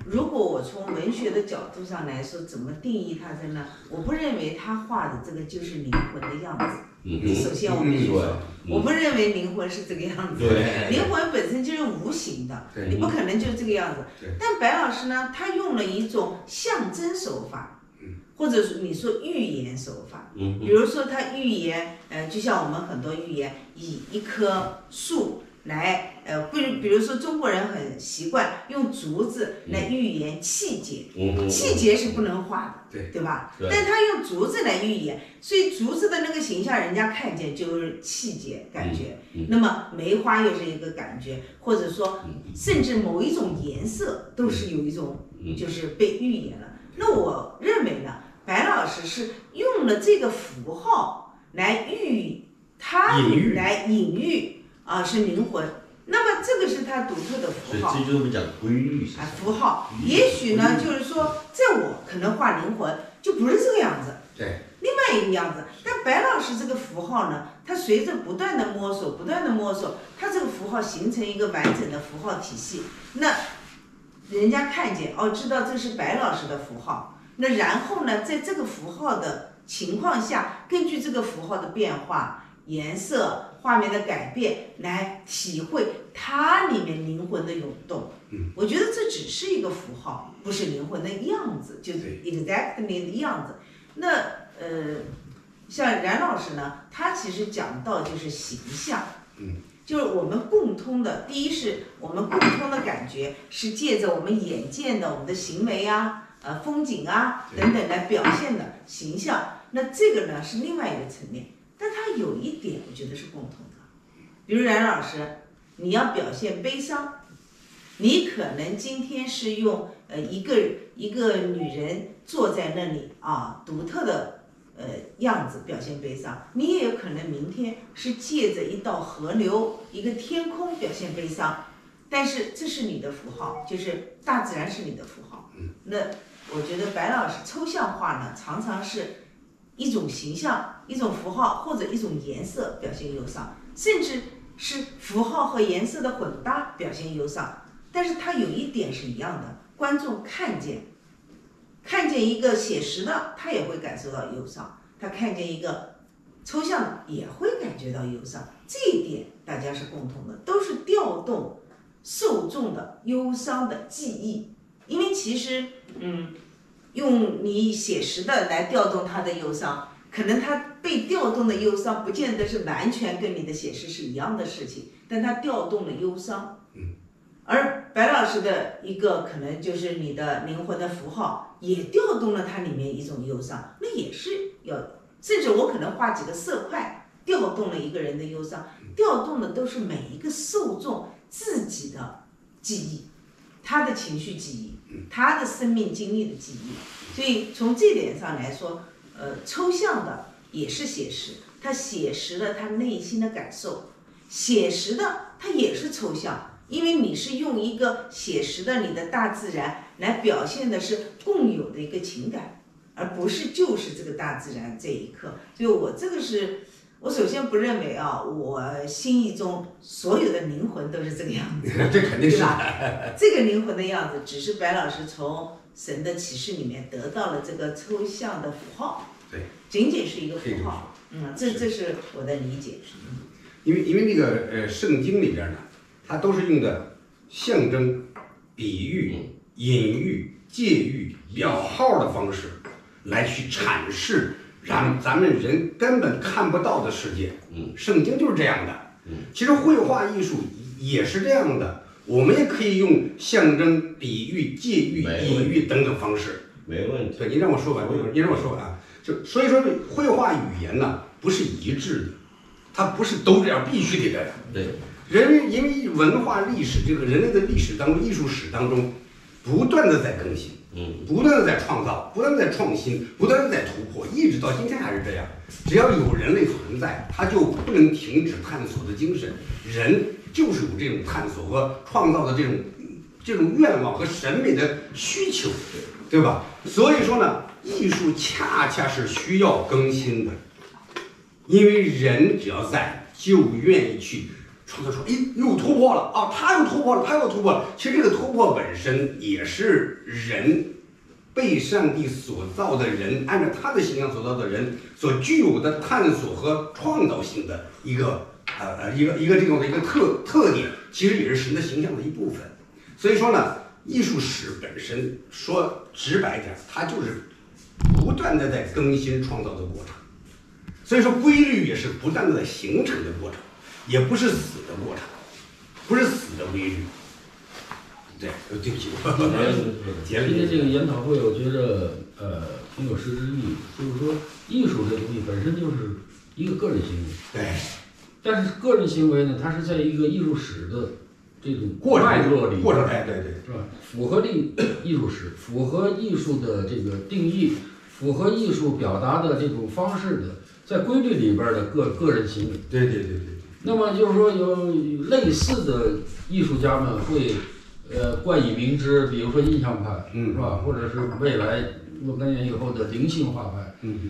[SPEAKER 1] 如果我从文学的角度上来说，怎么定义他的呢？我不认为他画的这个就是灵魂的样子。
[SPEAKER 4] 嗯
[SPEAKER 1] 首先我必须说，
[SPEAKER 4] 嗯
[SPEAKER 1] 我不认为灵魂是这个样子。
[SPEAKER 4] 对
[SPEAKER 1] 灵魂本身就是无形的，你不可能就这个样子
[SPEAKER 2] 对。
[SPEAKER 1] 但白老师呢，他用了一种象征手法，或者是你说寓言手法。
[SPEAKER 4] 嗯
[SPEAKER 1] 比如说他寓言，呃，就像我们很多寓言，以一棵树来，呃，不，比如说中国人很习惯用竹子来预言气节，
[SPEAKER 4] 嗯
[SPEAKER 1] 气节是不能画的，
[SPEAKER 2] 对
[SPEAKER 1] 对吧？
[SPEAKER 4] 对
[SPEAKER 1] 但他用竹子来预言，所以竹子的那个形象，人家看见就是气节感觉。
[SPEAKER 4] 嗯
[SPEAKER 1] 那么梅花又是一个感觉，或者说甚至某一种颜色都是有一种
[SPEAKER 4] 嗯
[SPEAKER 1] 就是被预言了。那我认为呢，白老师是用了这个符号来喻他来隐喻啊是灵魂。那么这个是他独特的
[SPEAKER 4] 所以
[SPEAKER 1] 符号。
[SPEAKER 4] 这就是我们讲规律是
[SPEAKER 1] 啊，符号，也许呢，就是说，在我可能画灵魂就不是这个样子，
[SPEAKER 2] 对，
[SPEAKER 1] 另外一个样子。但白老师这个符号呢，它随着不断的摸索，不断的摸索，它这个符号形成一个完整的符号体系。那人家看见哦，知道这是白老师的符号。那然后呢，在这个符号的情况下，根据这个符号的变化、颜色、画面的改变，来体会它里面灵魂的涌动。
[SPEAKER 2] 嗯，
[SPEAKER 1] 我觉得这只是一个符号，不是灵魂的样子，就是 exactly 的样子。那呃，像冉老师呢，他其实讲到就是形象，
[SPEAKER 2] 嗯，
[SPEAKER 1] 就是我们共通的，第一是我们共通的感觉是借着我们眼见的我们的行为啊、呃风景啊等等来表现的形象。那这个呢是另外一个层面，但他有一点我觉得是共同的，比如冉老师，你要表现悲伤，你可能今天是用呃一个一个女人坐在那里啊，独特的呃样子表现悲伤，你也有可能明天是借着一道河流、一个天空表现悲伤，但是这是你的符号，就是大自然是你的符号。那我觉得白老师抽象化呢，常常是一种形象、一种符号或者一种颜色表现忧伤，甚至是符号和颜色的混搭表现忧伤。但是它有一点是一样的，观众看见，看见一个写实的，他也会感受到忧伤；他看见一个抽象的，也会感觉到忧伤。这一点大家是共同的，都是调动受众的忧伤的记忆。因为其实，嗯，用你写实的来调动他的忧伤，可能他被调动的忧伤不见得是完全跟你的写实是一样的事情，但他调动了忧伤。而白老师的一个可能就是你的灵魂的符号，也调动了它里面一种忧伤，那也是要，甚至我可能画几个色块，调动了一个人的忧伤，调动的都是每一个受众自己的记忆，他的情绪记忆，他的生命经历的记忆，所以从这点上来说，呃，抽象的也是写实，他写实了他内心的感受，写实的它也是抽象。因为你是用一个写实的你的大自然来表现的是共有的一个情感，而不是就是这个大自然这一刻。所以我这个是，我首先不认为啊，我心意中所有的灵魂都是这个样子，[LAUGHS]
[SPEAKER 2] 这肯定是？
[SPEAKER 1] 这个灵魂的样子，只是白老师从神的启示里面得到了这个抽象的符号，
[SPEAKER 2] 对，
[SPEAKER 1] 仅仅是一个符号。嗯，这这是我的理解。
[SPEAKER 2] 因为因为那个呃圣经里边呢，它都是用的象征、比喻、隐喻、借喻、表号的方式来去阐释咱咱们人根本看不到的世界。
[SPEAKER 4] 嗯，
[SPEAKER 2] 圣经就是这样的。
[SPEAKER 4] 嗯，
[SPEAKER 2] 其实绘画艺术也是这样的。我们也可以用象征、比喻、借喻、隐喻等等方式。
[SPEAKER 4] 没问题。
[SPEAKER 2] 对，你让我说完，你让我说完啊。就所以说，绘画语言呢不是一致的，它不是都这样，必须得这样。
[SPEAKER 4] 对，
[SPEAKER 2] 人因为文化历史这个人类的历史当中，艺术史当中，不断的在更新，
[SPEAKER 4] 嗯，
[SPEAKER 2] 不断的在创造，不断的在创新，不断的在突破，一直到今天还是这样。只要有人类存在，他就不能停止探索的精神。人就是有这种探索和创造的这种这种愿望和审美的需求，对吧？所以说呢，艺术恰恰是需要更新的，因为人只要在，就愿意去创造出，诶，又突破了啊，他又突破了，他又突破了。其实这个突破本身也是人被上帝所造的人，按照他的形象所造的人所具有的探索和创造性的一个呃呃一个一个这种的一个特特点，其实也是神的形象的一部分。所以说呢，艺术史本身说直白点，它就是不断的在更新创造的过程。所以说规律也是不断的在形成的过程，也不是死的过程，不是死的规律。对，呃对不起，
[SPEAKER 3] 今天这个。研讨会，我觉得呃挺有实质意义。就是说，艺术这东西本身就是一个个人行为，
[SPEAKER 2] 对，
[SPEAKER 3] 但是个人行为呢，它是在一个艺术史的这种
[SPEAKER 2] 过程
[SPEAKER 3] 脉络里
[SPEAKER 2] 过程，
[SPEAKER 3] 边
[SPEAKER 2] 哎，对对，
[SPEAKER 3] 是吧？符合艺艺术史，符合艺术的这个定义，符合艺术表达的这种方式的，在规律里边的个个人行为。
[SPEAKER 2] 对对对对
[SPEAKER 3] 那么就是说，有类似的艺术家们会，呃，冠以名之，比如说印象派，
[SPEAKER 2] 嗯
[SPEAKER 3] 是吧？或者是未来若干年以后的灵性画派。
[SPEAKER 2] 嗯，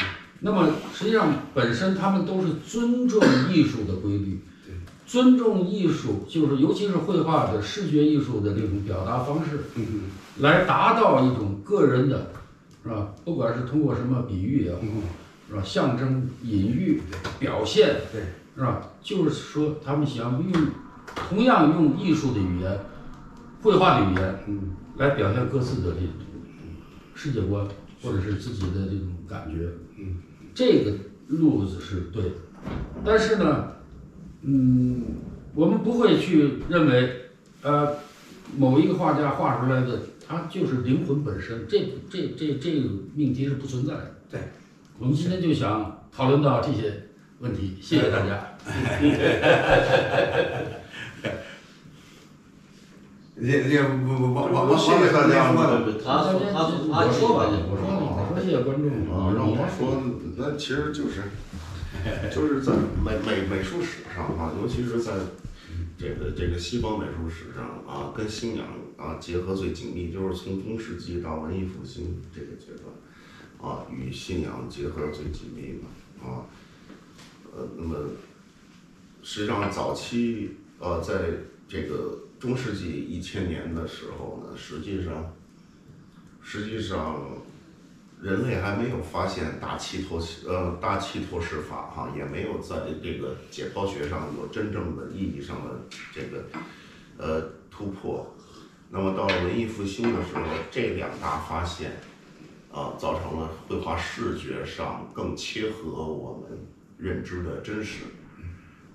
[SPEAKER 3] 那么实际上本身他们都是尊重艺术的规律
[SPEAKER 2] 对，
[SPEAKER 3] 尊重艺术，就是尤其是绘画的视觉艺术的这种表达方式，
[SPEAKER 2] 嗯
[SPEAKER 3] 来达到一种个人的，是吧？不管是通过什么比喻也好，
[SPEAKER 2] 嗯
[SPEAKER 3] 是吧？象征、隐喻、表现，
[SPEAKER 2] 对，
[SPEAKER 3] 是吧？就是说，他们想用同样用艺术的语言、绘画的语言
[SPEAKER 2] 嗯
[SPEAKER 3] 来表现各自的这种世界观，或者是自己的这种感觉。
[SPEAKER 2] 嗯，
[SPEAKER 3] 这个路子是对的，但是呢，嗯，我们不会去认为，呃，某一个画家画出来的，他就是灵魂本身，这这这这个命题是不存在的。
[SPEAKER 2] 对，
[SPEAKER 3] 我们今天就想讨论到这些问题，谢谢大家。
[SPEAKER 2] 这这王王王王
[SPEAKER 5] 谢谢大家
[SPEAKER 2] 王
[SPEAKER 4] 不不他说他说他
[SPEAKER 3] 我说完了，
[SPEAKER 4] 我
[SPEAKER 3] 说你，我说谢谢观众，
[SPEAKER 5] 啊，让
[SPEAKER 3] 你来
[SPEAKER 5] 我说，那其实就是，就是在美美美术史上啊，尤其是在这个这个西方美术史上啊，跟信仰啊结合最紧密，就是从中世纪到文艺复兴这个阶段，啊，与信仰结合最紧密嘛，啊，呃，那么实际上早期呃，在这个中世纪一千年的时候呢，实际上实际上人类还没有发现大气透呃大气透视法哈，也没有在这个解剖学上有真正的意义上的这个呃突破。那么到了文艺复兴的时候，这两大发现啊，造成了绘画视觉上更切合我们认知的真实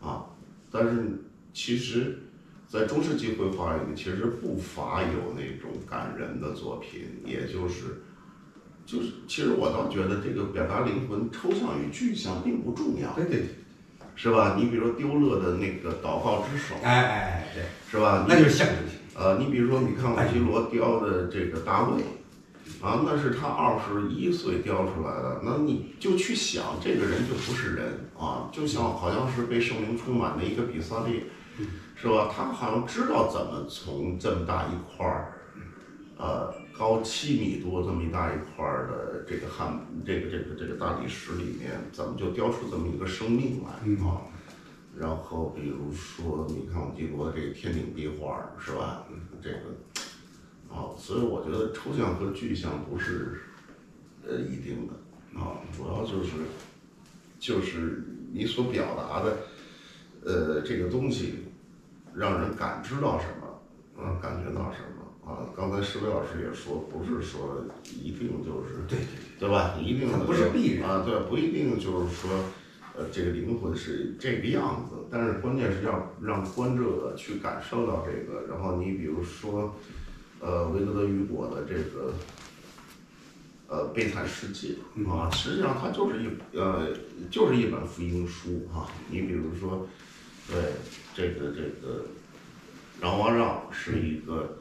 [SPEAKER 5] 啊。但是其实，在中世纪绘画里面，其实不乏有那种感人的作品，也就是。就是，其实我倒觉得这个表达灵魂抽象与具象并不重要，
[SPEAKER 2] 对对对，
[SPEAKER 5] 是吧？你比如说丢勒的那个祷告之手，
[SPEAKER 2] 哎哎哎，对，
[SPEAKER 5] 是吧？
[SPEAKER 2] 那就是象征性。
[SPEAKER 5] 呃，你比如说米开朗基罗雕的这个大卫，啊，那是他二十一岁雕出来的，那你就去想，这个人就不是人啊，就像好像是被圣灵充满的一个比萨利，是吧？他好像知道怎么从这么大一块儿，呃，高七米多这么一大一块儿的这个汉这个这个这个大理石里面，怎么就雕出这么一个生命来啊？然后比如说你看我帝国的这个天顶壁画儿是吧？这个啊，所以我觉得抽象和具象不是呃一定的啊，主要就是就是你所表达的呃这个东西，让人感知到什么，啊，感觉到什么啊？刚才石伟老师也说，不是说一定就是
[SPEAKER 2] 对
[SPEAKER 5] 对吧？一定
[SPEAKER 2] 它不是必然
[SPEAKER 5] 啊，对，不一定就是说，呃这个灵魂是这个样子，但是关键是要让观者去感受到这个。然后你比如说，呃，维格德·雨果的这个。呃，悲惨世界啊，实际上它就是一呃，就是一本福音书哈、你比如说，对这个这个，饶王让是一个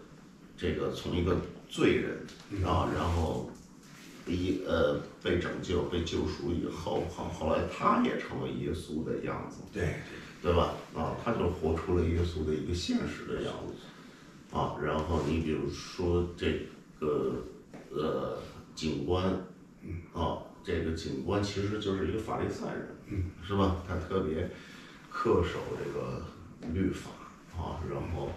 [SPEAKER 5] 这个从一个罪人啊，然后一呃被拯救、被救赎以后，后后来他也成为耶稣的样子，
[SPEAKER 2] 对
[SPEAKER 5] 对吧？啊，他就活出了耶稣的一个现实的样子啊。然后你比如说这个呃。警官，啊，这个警官其实就是一个法律赛人，是吧？他特别恪守这个律法啊，然后，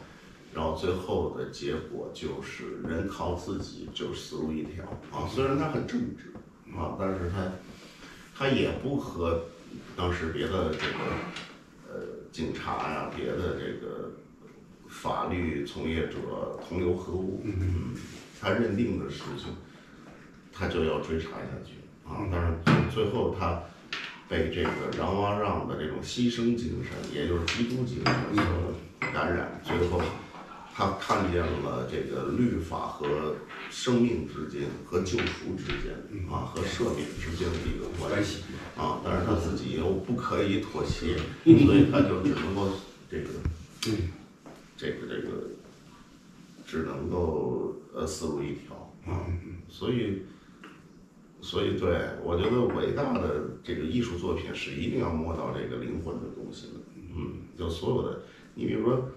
[SPEAKER 5] 然后最后的结果就是人靠自己就死路一条啊。虽然他很正直啊，但是他他也不和当时别的这个呃警察呀、别的这个法律从业者同流合污，嗯，他认定的事情。他就要追查下去。啊！但是最后他被这个让哇让的这种牺牲精神，也就是基督精神所感染，最后他看见了这个律法和生命之间、和救赎之间啊、和赦免之间的一个关系。啊！但是他自己又不可以妥协，所以他就只能够这个，这个这个只能够呃死路一条啊！所以。所以，对我觉得伟大的这个艺术作品是一定要摸到这个灵魂的东西的。嗯，就所有的，你比如说，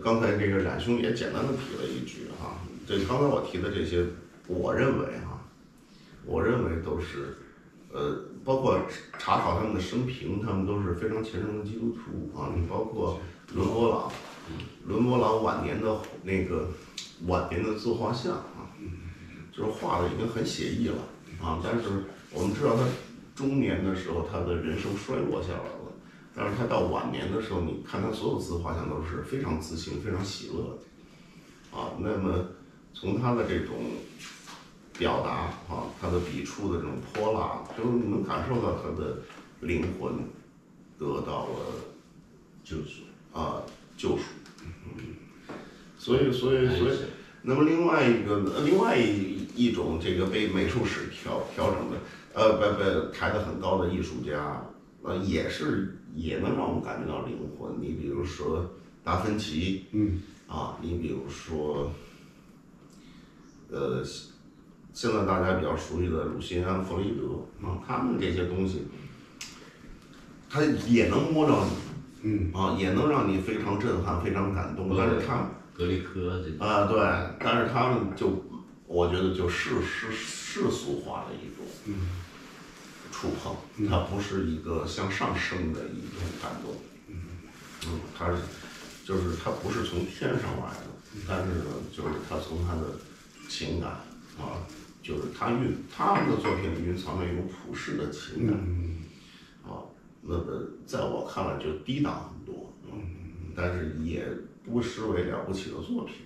[SPEAKER 5] 刚才这个冉兄也简单的提了一句哈，这刚才我提的这些，我认为哈，我认为都是，呃，包括查考他们的生平，他们都是非常虔诚的基督徒啊。你包括伦勃朗，伦勃朗晚年的那个晚年的自画像啊。就是画的已经很写意了啊，但是我们知道他中年的时候，他的人生衰落下来了，但是他到晚年的时候，你看他所有自画像都是非常自信、非常喜乐的啊。那么从他的这种表达啊，他的笔触的这种泼辣，就能感受到他的灵魂得到了
[SPEAKER 4] 救赎
[SPEAKER 5] 啊，救赎。嗯，所以，所以，所以。那么另外一个，另外一一种这个被美术史调调整的，呃，不不抬得很高的艺术家，呃，也是也能让我们感觉到灵魂。你比如说达芬奇，
[SPEAKER 2] 嗯，
[SPEAKER 5] 啊，你比如说，呃，现在大家比较熟悉的鲁西安·弗里德，啊，他们这些东西，他也能摸着
[SPEAKER 2] 你，嗯，
[SPEAKER 5] 啊，也能让你非常震撼、非常感动，但是他。
[SPEAKER 4] 格里科这
[SPEAKER 5] 啊，对，但是他们就，我觉得就世世世俗化的一种触碰，它不是一个向上升的一种感动，嗯，它是，就是它不是从天上来的，但是呢，就是它从他的情感啊，就是他蕴他们的作品里蕴藏着一种普世的情感，啊，那么在我看来就低档很多，嗯，但是也。不失为了不起的作品，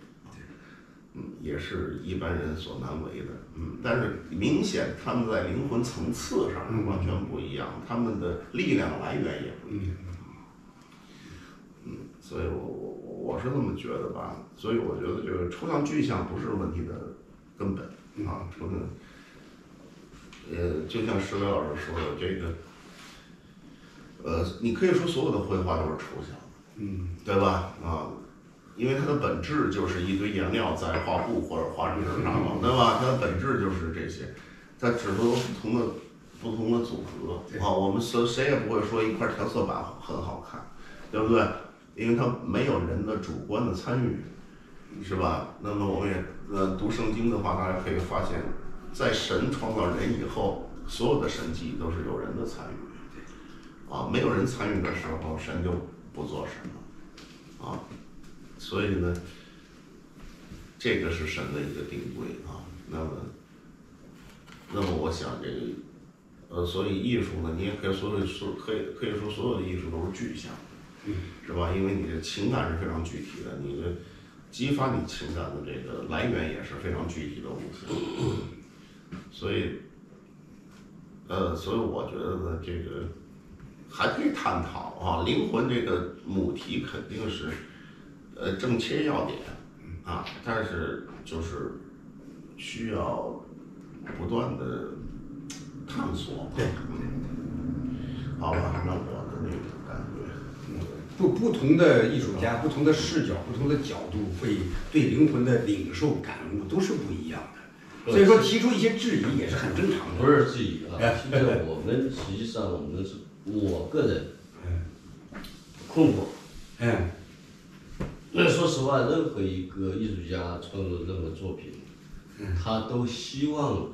[SPEAKER 5] 嗯，也是一般人所难为的，嗯，但是明显他们在灵魂层次上完全不一样，他们的力量来源也不一样，嗯，所以我我我是这么觉得吧，所以我觉得这个抽象具象不是问题的根本啊，抽象，呃，就像石磊老师说的这个，呃，你可以说所有的绘画都是抽象，
[SPEAKER 2] 嗯，
[SPEAKER 5] 对吧？啊。因为它的本质就是一堆颜料在画布或者画纸上嘛，对吧？它的本质就是这些，它只是不同的不同的组合啊。我们谁谁也不会说一块调色板很好看，对不对？因为它没有人的主观的参与，是吧？那么我们也呃读圣经的话，大家可以发现，在神创造人以后，所有的神迹都是有人的参与，啊，没有人参与的时候，神就不做什么，啊。所以呢，这个是神的一个定规啊。那么，那么我想这个，呃，所以艺术呢，你也可以说说，可以可以说所有的艺术都是具象，是吧？因为你的情感是非常具体的，你的激发你情感的这个来源也是非常具体的物象。所以，呃，所以我觉得呢，这个还可以探讨啊，灵魂这个母题肯定是呃正切要点啊，但是就是需要不断的探索。
[SPEAKER 2] 对，
[SPEAKER 5] 好吧，那我的那个感觉。
[SPEAKER 2] 不不同的艺术家、不同的视角、不同的角度，会对灵魂的领受感悟都是不一样的。所以说，提出一些质疑也是很正常的。
[SPEAKER 4] 不是质疑啊，现在我们实际上我们是我个人困惑。
[SPEAKER 2] 嗯
[SPEAKER 4] 那说实话，任何一个艺术家创作任何作品，他都希望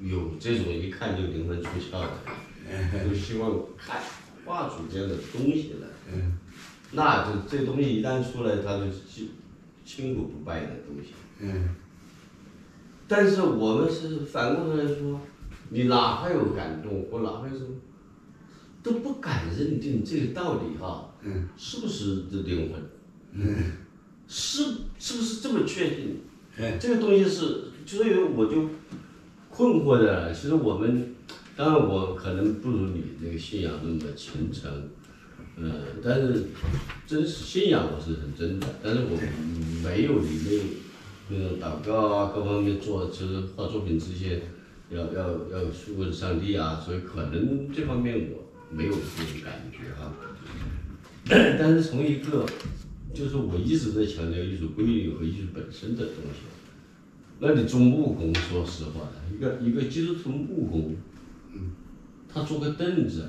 [SPEAKER 4] 有这种一看就灵魂出窍的，都希望看画出这样的东西来。
[SPEAKER 2] 嗯
[SPEAKER 4] 那就这东西一旦出来，它就是清清古不败的东西。
[SPEAKER 2] 嗯
[SPEAKER 4] 但是我们是反过头来说，你哪怕有感动或哪怕有什么，都不敢认定这个道理哈，
[SPEAKER 2] 嗯
[SPEAKER 4] 是不是这灵魂？
[SPEAKER 2] 嗯
[SPEAKER 4] 是是不是这么确定？
[SPEAKER 2] 嗯
[SPEAKER 4] 这个东西是，所以我就困惑的。其实我们，当然我可能不如你那个信仰那么虔诚，嗯，但是真是信仰我是很真的，但是我没有你那那种祷告啊各方面做，就是画作品这些要要要问上帝啊，所以可能这方面我没有这种感觉哈、[CLEARS THROAT] 但是从一个就是我一直在强调艺术规律和艺术本身的东西。那你做木工，说实话，一个一个基督徒木工，他做个凳子，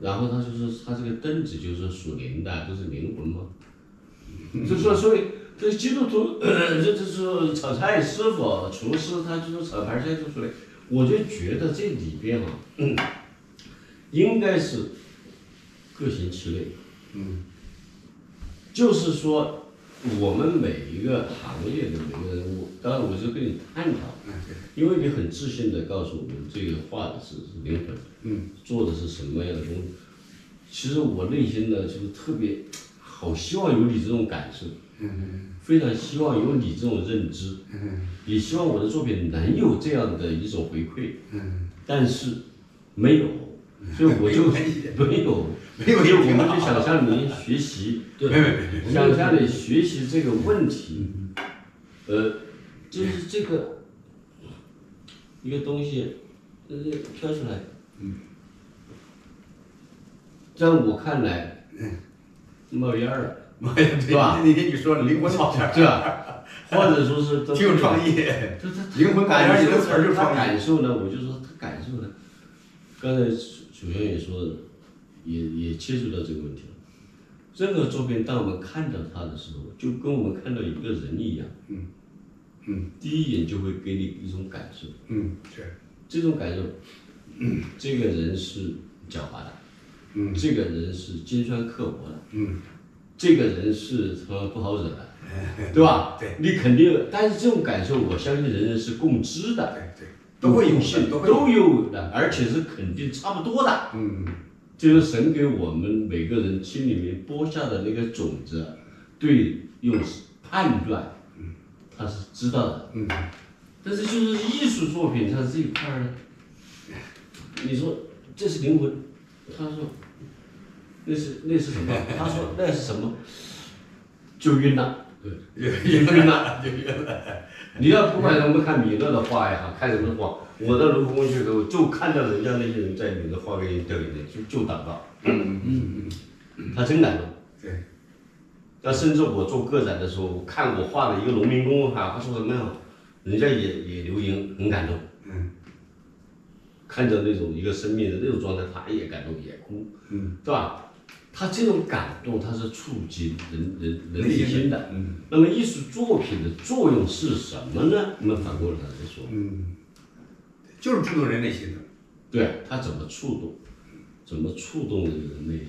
[SPEAKER 4] 然后他就说他这个凳子就是属灵的，就是灵魂嘛。就说所以这基督徒，[CLEARS THROAT] 这就是炒菜师傅、厨师，他就是炒盘菜做出来，我就觉得这里边啊、应该是各行其类。
[SPEAKER 2] 嗯。
[SPEAKER 4] 就是说，我们每一个行业的每个人物，当然我就跟你探讨，
[SPEAKER 2] 嗯
[SPEAKER 4] 因为你很自信的告诉我们，这个画的是是灵魂，
[SPEAKER 2] 嗯。
[SPEAKER 4] 做的是什么样的东西。其实我内心呢，就是特别好希望有你这种感受，
[SPEAKER 2] 嗯
[SPEAKER 4] 非常希望有你这种认知，
[SPEAKER 2] 嗯。
[SPEAKER 4] 也希望我的作品能有这样的一种回馈，
[SPEAKER 2] 嗯，
[SPEAKER 4] 但是没有，所以我 [LAUGHS] 就
[SPEAKER 2] 没
[SPEAKER 4] 有，
[SPEAKER 2] 没有
[SPEAKER 4] 所以我们就想向您学习，
[SPEAKER 3] 对。
[SPEAKER 4] 想向你学习这个问题，呃，就是这个一个东西，呃，飘出来，嗯。在我看来，冒烟儿了，
[SPEAKER 2] 妈呀，
[SPEAKER 4] 是吧？
[SPEAKER 2] 那天你说了灵魂冒烟，
[SPEAKER 4] 对吧？或者说是都
[SPEAKER 2] 挺有创意。
[SPEAKER 4] 他。他
[SPEAKER 2] 灵魂
[SPEAKER 4] 感受
[SPEAKER 2] 这个词儿就
[SPEAKER 4] 他
[SPEAKER 2] 创意。
[SPEAKER 4] 感受呢，我就说他感受呢。刚才楚源也说，也也接触到这个问题了。任何作品，当我们看到它的时候，就跟我们看到一个人一样，
[SPEAKER 2] 嗯嗯，
[SPEAKER 4] 第一眼就会给你一种感受，
[SPEAKER 2] 嗯是，
[SPEAKER 4] 这种感受，嗯。这个人是狡猾的，
[SPEAKER 2] 嗯。
[SPEAKER 4] 这个人是尖酸刻薄的，
[SPEAKER 2] 嗯。
[SPEAKER 4] 这个人是他不好惹的，对吧？
[SPEAKER 2] 对。
[SPEAKER 4] 你肯定，但是这种感受，我相信人人是共知的。
[SPEAKER 2] 对对，都会有都会有
[SPEAKER 4] 都有的，而且是肯定差不多的。
[SPEAKER 2] 嗯
[SPEAKER 4] 就是神给我们每个人心里面播下的那个种子，对用判断，他是知道的。
[SPEAKER 2] 嗯
[SPEAKER 4] 但是就是艺术作品，它这一块儿呢，你说这是灵魂，他说那是那是什么？他说那是什么？就晕了，[LAUGHS] 晕了，就晕了。你要不管他们看米勒的画也好，看什么画，我到卢浮宫去的时候，就看到人家那些人在米勒画个人掉眼泪，就就祷告，
[SPEAKER 2] 嗯嗯嗯，
[SPEAKER 4] 他真感动。
[SPEAKER 2] 对，
[SPEAKER 4] 那甚至我做个展的时候，我看我画的一个农民工哈，他说什么呀？人家也也留言很感动。
[SPEAKER 2] 嗯
[SPEAKER 4] 看着那种一个生命的那种状态，他也感动也哭，
[SPEAKER 2] 嗯，
[SPEAKER 4] 对吧？他这种感动，他是触及人人人
[SPEAKER 2] 内心
[SPEAKER 4] 的。
[SPEAKER 2] 嗯
[SPEAKER 4] 那么艺术作品的作用是什么呢？我们反过来来说，
[SPEAKER 2] 嗯，就是触动人内心的。
[SPEAKER 4] 对它怎么触动，怎么触动这个人内心？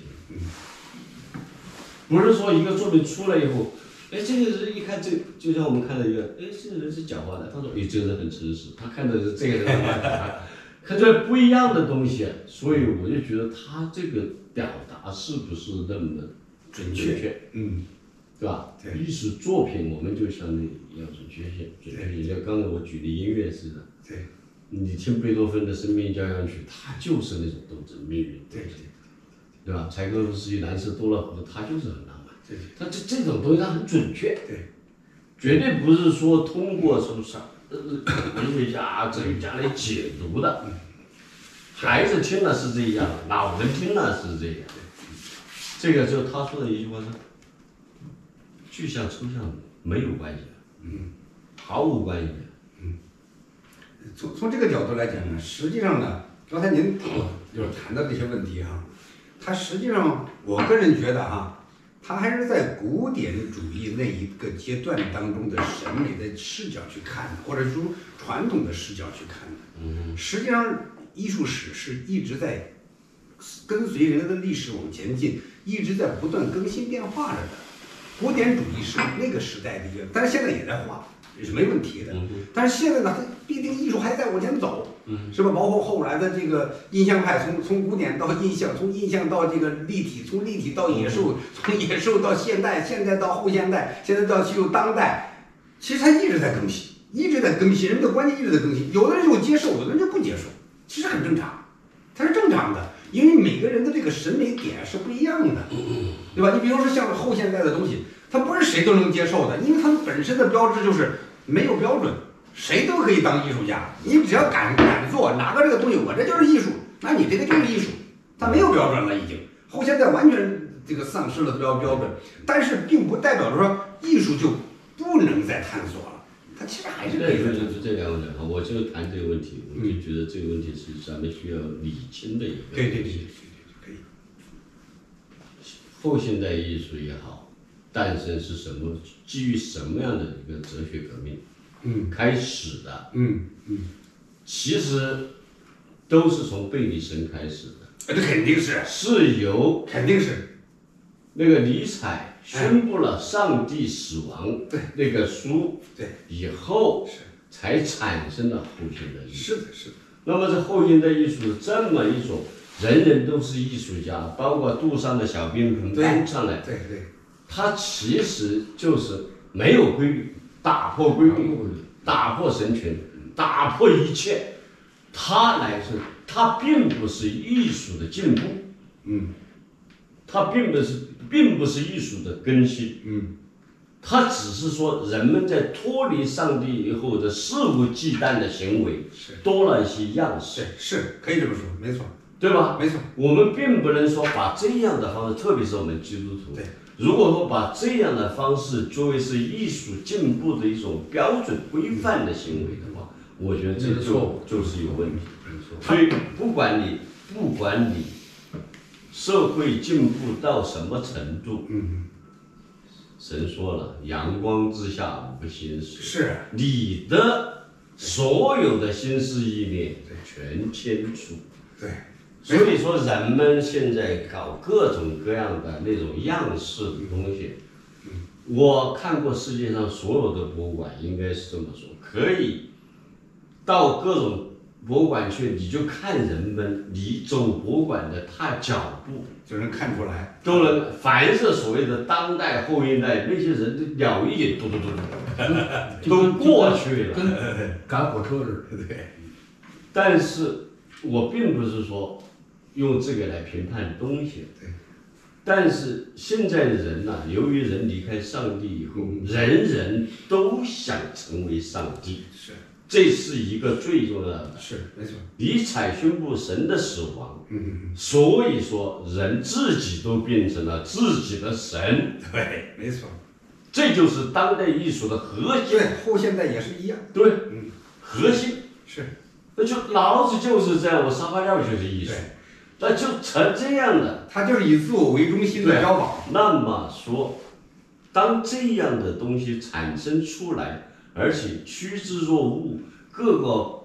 [SPEAKER 4] 不是说一个作品出来以后，哎，这个人一看这，就像我们看到一个，哎，这个人是讲话的，他说，哎，这个人很诚实，他看到是这个人 [LAUGHS] 看出来不一样的东西，所以我就觉得他这个表达是不是那么准确？
[SPEAKER 2] 嗯
[SPEAKER 4] 对吧？
[SPEAKER 2] 对
[SPEAKER 4] 艺术作品我们就相当于要准确性，准确性，像刚才我举的音乐似的，
[SPEAKER 2] 对，
[SPEAKER 4] 你听贝多芬的生命交响曲，它就是那种斗争命运，
[SPEAKER 2] 对对
[SPEAKER 4] 对吧？柴可夫斯基《蓝色多瑙河》，它就是很浪漫。
[SPEAKER 2] 对
[SPEAKER 4] 它这这种东西它很准确，
[SPEAKER 2] 对，
[SPEAKER 4] 绝对不是说通过什么啥呃文学家、哲学家来解读的。孩子听了是这样，老人听了是这样。这个就他说的一句话是：具象抽象没有关系，嗯，毫无关系。
[SPEAKER 2] 嗯从从这个角度来讲呢，实际上呢，刚才您讨就是谈到这些问题哈、它实际上我个人觉得哈、他还是在古典主义那一个阶段当中的审美的视角去看的，或者说传统的视角去看的。
[SPEAKER 4] 嗯，
[SPEAKER 2] 实际上，艺术史是一直在跟随人类的历史往前进，一直在不断更新变化着的。古典主义是那个时代的一个，但是现在也在画，也是没问题的。
[SPEAKER 4] 嗯
[SPEAKER 2] 但是现在呢，它必定艺术还在往前走，
[SPEAKER 4] 嗯
[SPEAKER 2] 是吧？包括后来的这个印象派，从从古典到印象，从印象到这个立体，从立体到野兽，从野兽到现代，现代到后现代，现在到进入当代，其实它一直在更新，一直在更新，人们的观念一直在更新。有的人就接受，有的人就不接受，其实很正常，它是正常的，因为每个人的这个审美点是不一样的，对吧？你比如说像后现代的东西，它不是谁都能接受的，因为它们本身的标志就是没有标准，谁都可以当艺术家，你只要敢敢做，拿个这个东西我这就是艺术，那你这个就是艺术，它没有标准了已经。后现代完全这个丧失了标标准，但是并不代表着说艺术就不能再探索。了，它其实还是可
[SPEAKER 4] 对，
[SPEAKER 2] 以的。
[SPEAKER 4] 就是这两个人哈，我就谈这个问题，我就觉得这个问题是咱们需要理清的一个。
[SPEAKER 2] 对对对对对，可以。
[SPEAKER 4] 后现代艺术也好，诞生是什么？基于什么样的一个哲学革命
[SPEAKER 2] 嗯
[SPEAKER 4] 开始的？
[SPEAKER 2] 嗯嗯，
[SPEAKER 4] 其实都是从贝利神开始的，
[SPEAKER 2] 呃这肯定是，
[SPEAKER 4] 是由
[SPEAKER 2] 肯定是，
[SPEAKER 4] 那个尼采宣布了上帝死亡
[SPEAKER 2] 对。
[SPEAKER 4] 那个书
[SPEAKER 2] 对。
[SPEAKER 4] 以后，
[SPEAKER 2] 是
[SPEAKER 4] 才产生了后现代艺术。
[SPEAKER 2] 是的是的，
[SPEAKER 4] 那么这后现代艺术是这么一种，人人都是艺术家，包括杜尚的小冰盆
[SPEAKER 2] 对
[SPEAKER 4] 搬上来，
[SPEAKER 2] 对对，
[SPEAKER 4] 它其实就是没有规律，打破规律，打破神权，打破一切。它来是，它并不是艺术的进步，
[SPEAKER 2] 嗯。
[SPEAKER 4] 它并不是，并不是艺术的更新，
[SPEAKER 2] 嗯。
[SPEAKER 4] 它只是说人们在脱离上帝以后的肆无忌惮的行为
[SPEAKER 2] 是。
[SPEAKER 4] 多了一些样式，
[SPEAKER 2] 是是可以这么说，没错。
[SPEAKER 4] 对吧？
[SPEAKER 2] 没错，
[SPEAKER 4] 我们并不能说把这样的方式，特别是我们基督徒
[SPEAKER 2] 对，
[SPEAKER 4] 如果说把这样的方式作为是艺术进步的一种标准规范的行为的话，我觉得这
[SPEAKER 3] 个
[SPEAKER 4] 就就是有问题。
[SPEAKER 3] 没错。
[SPEAKER 4] 所以不管你不管你社会进步到什么程度，
[SPEAKER 2] 嗯。
[SPEAKER 4] 神说了，阳光之下无心事，
[SPEAKER 2] 是
[SPEAKER 4] 你的所有的心思意念全清楚。
[SPEAKER 2] 对。
[SPEAKER 4] 所以说，人们现在搞各种各样的那种样式的东西，我看过世界上所有的博物馆，应该是这么说，可以到各种博物馆去，你就看人们，你走博物馆的踏脚步，
[SPEAKER 2] 就能看出来，
[SPEAKER 4] 都能，凡是所谓的当代后现代那些人的鸟一眼，嘟嘟嘟嘟，[LAUGHS] 都过去了。
[SPEAKER 3] 跟赶火车似的。
[SPEAKER 2] 对
[SPEAKER 4] 但是我并不是说用这个来评判东西，
[SPEAKER 2] 对。
[SPEAKER 4] 但是现在的人呐、由于人离开上帝以后，人人都想成为上帝，
[SPEAKER 2] 是
[SPEAKER 4] 这是一个最重要的。
[SPEAKER 2] 是没错，
[SPEAKER 4] 尼采宣布神的死亡，
[SPEAKER 2] 嗯
[SPEAKER 4] 所以说人自己都变成了自己的神，
[SPEAKER 2] 对没错，
[SPEAKER 4] 这就是当代艺术的核心。
[SPEAKER 2] 对后现代也是一样，
[SPEAKER 4] 对，
[SPEAKER 2] 嗯。
[SPEAKER 4] 核心。
[SPEAKER 2] 是。
[SPEAKER 4] 那就老子就是这样，我撒泡尿就是艺术，那就成这样的。
[SPEAKER 2] 他就是以自我为中心的
[SPEAKER 4] 对。
[SPEAKER 2] 标榜，
[SPEAKER 4] 那么说，当这样的东西产生出来，而且趋之若鹜，各个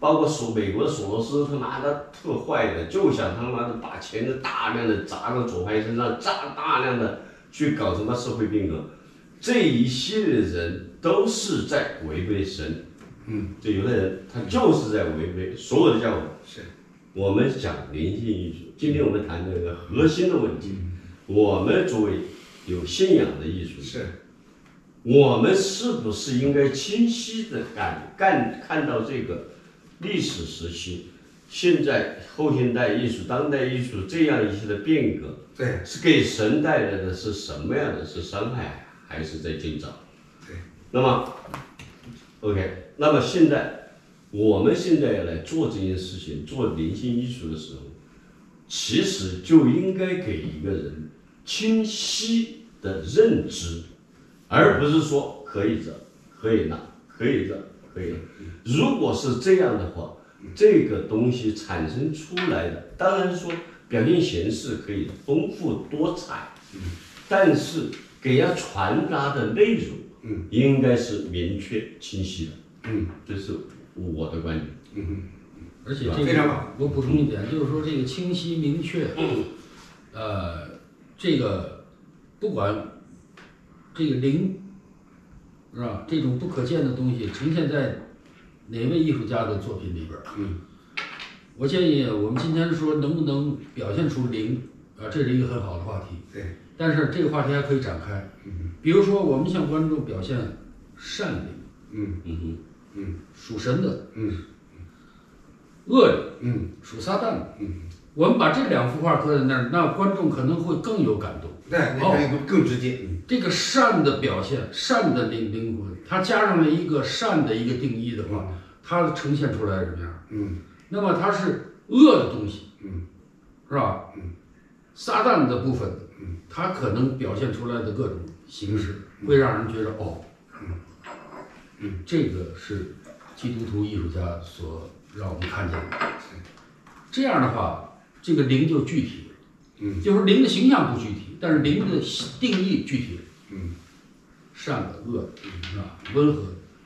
[SPEAKER 4] 包括索美国的索罗斯他妈的特坏的，就想他妈的把钱的大量的砸到左派身上，砸大量的去搞什么社会变革，这一系列人都是在违背神。
[SPEAKER 2] 嗯，
[SPEAKER 4] 就有的人他就是在违背所有的教诲。
[SPEAKER 2] 是
[SPEAKER 4] 我们讲灵性艺术，今天我们谈这个核心的问题。我们作为有信仰的艺术，
[SPEAKER 2] 是
[SPEAKER 4] 我们是不是应该清晰的感干看到这个历史时期、现在后现代艺术、当代艺术这样一些的变革，
[SPEAKER 2] 对，
[SPEAKER 4] 是给神带来的是什么样的？是伤害还是在建造？
[SPEAKER 2] 对。
[SPEAKER 4] 那么，OK，那么现在我们现在要来做这件事情，做灵性艺术的时候，其实就应该给一个人清晰的认知，而不是说可以这，可以那，可以这，可以。如果是这样的话，这个东西产生出来的，当然说表现形式可以丰富多彩，但是给要传达的内容，
[SPEAKER 2] 嗯，
[SPEAKER 4] 应该是明确清晰的，
[SPEAKER 2] 嗯，
[SPEAKER 4] 这是我的观点。
[SPEAKER 2] 嗯
[SPEAKER 3] 而且这
[SPEAKER 2] 非常好
[SPEAKER 3] 个我补充一点，就是说这个清晰明确，呃，这个不管这个灵是吧，这种不可见的东西呈现在哪位艺术家的作品里边儿，
[SPEAKER 2] 嗯，
[SPEAKER 3] 我建议我们今天说能不能表现出灵，啊，这是一个很好的话题。
[SPEAKER 2] 对，
[SPEAKER 3] 但是这个话题还可以展开，
[SPEAKER 2] 嗯
[SPEAKER 3] 比如说我们向观众表现善灵，
[SPEAKER 2] 嗯
[SPEAKER 4] 嗯
[SPEAKER 2] 嗯
[SPEAKER 3] 属神的，
[SPEAKER 2] 嗯
[SPEAKER 3] 恶灵。
[SPEAKER 2] 嗯
[SPEAKER 3] 属撒旦的。
[SPEAKER 2] 嗯，
[SPEAKER 3] 我们把这两幅画搁在那儿，那观众可能会更有感动。
[SPEAKER 2] 对，那可以更直接。嗯
[SPEAKER 3] 这个善的表现，善的灵灵魂，它加上了一个善的一个定义的话，它呈现出来什么样？
[SPEAKER 2] 嗯
[SPEAKER 3] 那么它是恶的东西，
[SPEAKER 2] 嗯，
[SPEAKER 3] 是吧？
[SPEAKER 2] 嗯，
[SPEAKER 3] 撒旦的部分，
[SPEAKER 2] 嗯，
[SPEAKER 3] 它可能表现出来的各种形式，会让人觉得哦，
[SPEAKER 2] 嗯，
[SPEAKER 3] 这个是基督徒艺术家所让我们看见的。这样的话，这个灵就具体了。
[SPEAKER 2] 嗯，
[SPEAKER 3] 就是灵的形象不具体，但是灵的定义具体。
[SPEAKER 2] 嗯，
[SPEAKER 3] 善的、恶的，是吧？温和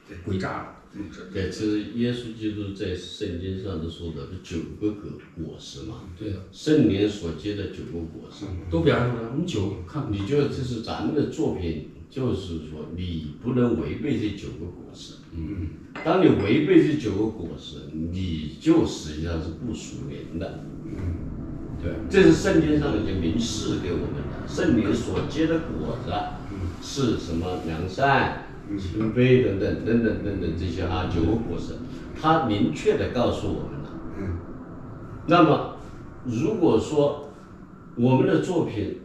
[SPEAKER 3] 的、诡诈的，
[SPEAKER 4] 对，这是耶稣基督在圣经上都说的九个果果实嘛，
[SPEAKER 3] 对的，
[SPEAKER 4] 圣灵所结的九个果实。
[SPEAKER 3] 都表现出来。我们九看
[SPEAKER 4] 你就这是咱们的作品，就是说你不能违背这九个果实。
[SPEAKER 2] 嗯
[SPEAKER 4] 当你违背这九个果实，你就实际上是不属灵的。
[SPEAKER 3] 对，
[SPEAKER 4] 这是圣经上已经明示给我们的，圣灵所结的果子是什么？良善、谦卑等等等等等等这些啊，九个果实，它明确的告诉我们了。
[SPEAKER 2] 嗯
[SPEAKER 4] 那么，如果说我们的作品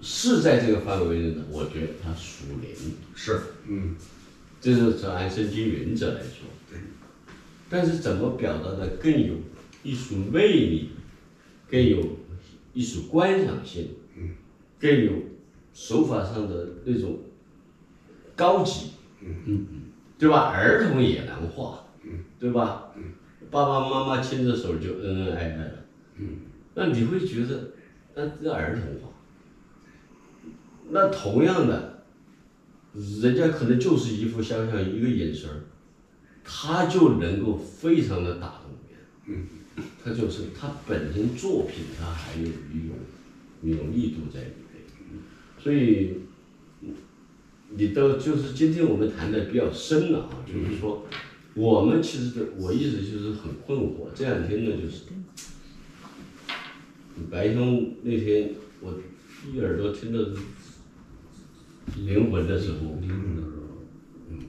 [SPEAKER 4] 是在这个范围内的，我觉得它属灵，
[SPEAKER 3] 是
[SPEAKER 2] 嗯
[SPEAKER 4] 这是从按圣经原则来说。
[SPEAKER 2] 对。
[SPEAKER 4] 但是怎么表达的更有艺术魅力，更有艺术观赏性，
[SPEAKER 2] 嗯，
[SPEAKER 4] 更有手法上的那种高级，
[SPEAKER 2] 嗯。
[SPEAKER 3] 嗯
[SPEAKER 4] 对吧？儿童也能画，
[SPEAKER 2] 嗯，
[SPEAKER 4] 对吧？
[SPEAKER 2] 嗯，
[SPEAKER 4] 爸爸妈妈牵着手就恩恩爱爱了，
[SPEAKER 2] 嗯，
[SPEAKER 4] 那你会觉得那这儿童画，那同样的，人家可能就是一副肖像，一个眼神儿，他就能够非常的打动别人，
[SPEAKER 2] 嗯，
[SPEAKER 4] 他就是他本身作品，他还有一种一种力度在里面，所以。你都就是今天我们谈的比较深了啊，就是说，我们其实的我一直就是很困惑，这两天呢就是，白兄那天我一耳朵听到灵魂的时候，
[SPEAKER 3] 灵魂的时候，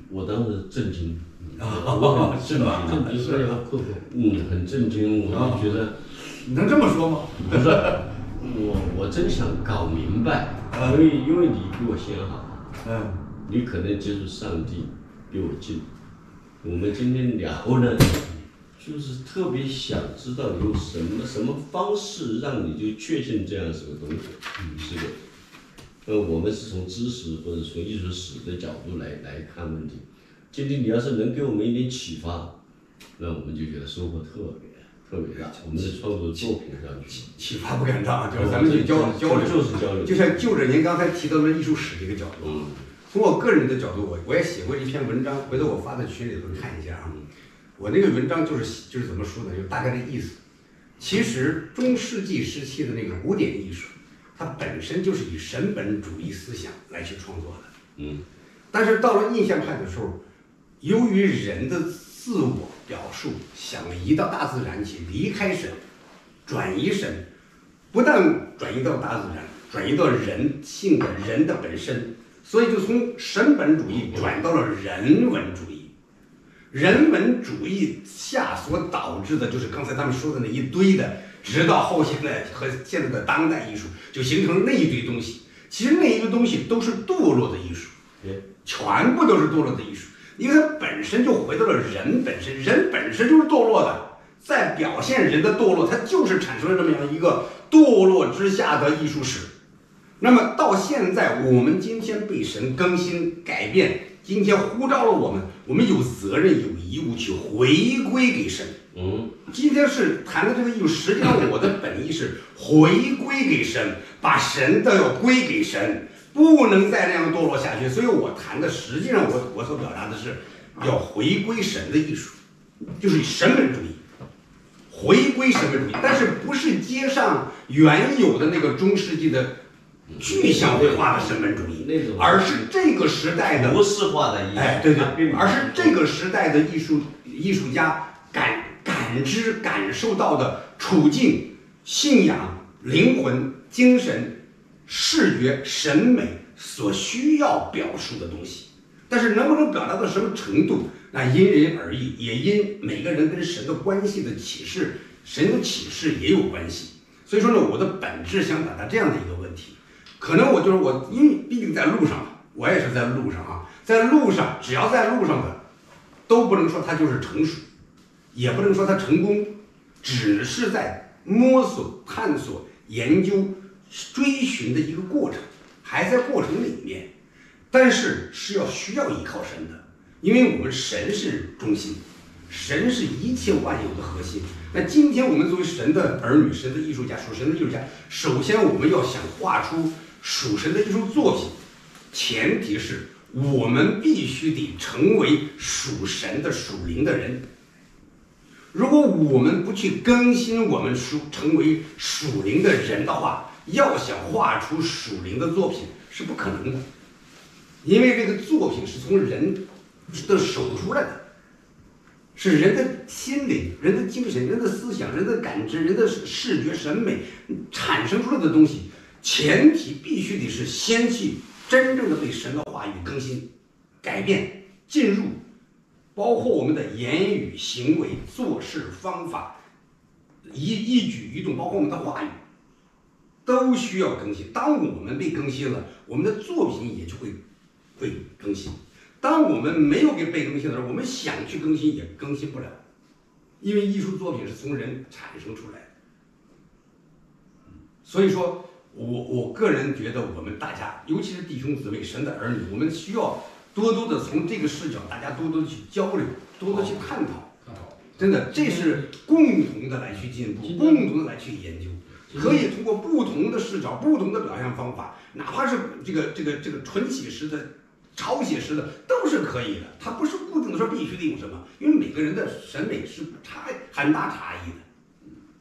[SPEAKER 4] 我当时震惊，我很震惊，[LAUGHS]
[SPEAKER 3] 这你说也困惑。
[SPEAKER 4] 嗯，很震惊，我就觉得。
[SPEAKER 2] 你能这么说吗？
[SPEAKER 4] 不是，我我真想搞明白，因为因为你比我先好，
[SPEAKER 2] 嗯
[SPEAKER 4] 你可能接触上帝比我近。我们今天聊呢，就是特别想知道用什么什么方式让你就确信这样是个东西，是的。呃，我们是从知识或者从艺术史的角度来来看问题。今天你要是能给我们一点启发，那我们就觉得收获特别特别大。我们的创作作品上启，
[SPEAKER 2] 启发不敢当，就是咱们就交交流，
[SPEAKER 4] 就是交流，
[SPEAKER 2] 就像就着您刚才提到的艺术史这个角度，
[SPEAKER 4] 嗯
[SPEAKER 2] 从我个人的角度，我我也写过一篇文章，回头我发在群里头看一下啊。我那个文章就是就是怎么说呢，就大概的意思。其实中世纪时期的那个古典艺术，它本身就是以神本主义思想来去创作的。
[SPEAKER 4] 嗯
[SPEAKER 2] 但是到了印象派的时候，由于人的自我表述想移到大自然去，离开神，转移神，不但转移到大自然，转移到人性的人的本身，所以就从神本主义转到了人文主义。人文主义下所导致的就是刚才他们说的那一堆的，直到后现代和现在的当代艺术，就形成了那一堆东西。其实那一堆东西都是堕落的艺术，全部都是堕落的艺术，因为它本身就回到了人本身，人本身就是堕落的，在表现人的堕落，它就是产生了这么样一个堕落之下的艺术史。那么到现在，我们今天被神更新改变，今天呼召了我们，我们有责任有义务去回归给神。
[SPEAKER 4] 嗯，
[SPEAKER 2] 今天是谈的这个艺术，实际上我的本意是回归给神，把神都要归给神，不能再那样堕落下去。所以我谈的实际上我我所表达的是要回归神的艺术，就是神本主义，回归神本主义，但是不是接上原有的那个中世纪的具象绘画的神本主义，
[SPEAKER 4] 那种
[SPEAKER 2] 而是这个时代的
[SPEAKER 4] 模式化的艺术，
[SPEAKER 2] 哎，对对而是这个时代的艺术艺术家感感知、感受到的处境、信仰、灵魂、精神、视觉、审美所需要表述的东西。但是能不能表达到什么程度，那因人而异，也因每个人跟神的关系的启示，神的启示也有关系。所以说呢，我的本质想表达这样的一个问题。可能我就是我，因为毕竟在路上嘛，我也是在路上啊，在路上，只要在路上的，都不能说他就是成熟，也不能说他成功，只是在摸索、探索、研究、追寻的一个过程，还在过程里面，但是是要需要依靠神的，因为我们神是中心，神是一切万有的核心。那今天我们作为神的儿女、神的艺术家、属神的艺术家，首先我们要想画出属神的艺术作品，前提是我们必须得成为属神的属灵的人。如果我们不去更新我们属成为属灵的人的话，要想画出属灵的作品是不可能的，因为这个作品是从人的手出来的。是人的心灵、人的精神、人的思想、人的感知、人的视觉审美产生出来的东西，前提必须得是先去真正的被神的话语更新、改变、进入，包括我们的言语、行为、做事方法、一一举一动，包括我们的话语，都需要更新。当我们被更新了，我们的作品也就会会更新。当我们没有给被更新的时候，我们想去更新也更新不了，因为艺术作品是从人产生出来的。所以说我我个人觉得，我们大家，尤其是弟兄姊妹、神的儿女，我们需要多多的从这个视角，大家多多的去交流，多多去探讨。
[SPEAKER 3] 探讨
[SPEAKER 2] 真的，这是共同的来去进步，共同的来去研究，可以通过不同的视角、不同的表现方法，哪怕是这个这个这个纯写实的、超写实的，都是可以的。它不是固定的说必须得用什么，因为每个人的审美是差很大差异的。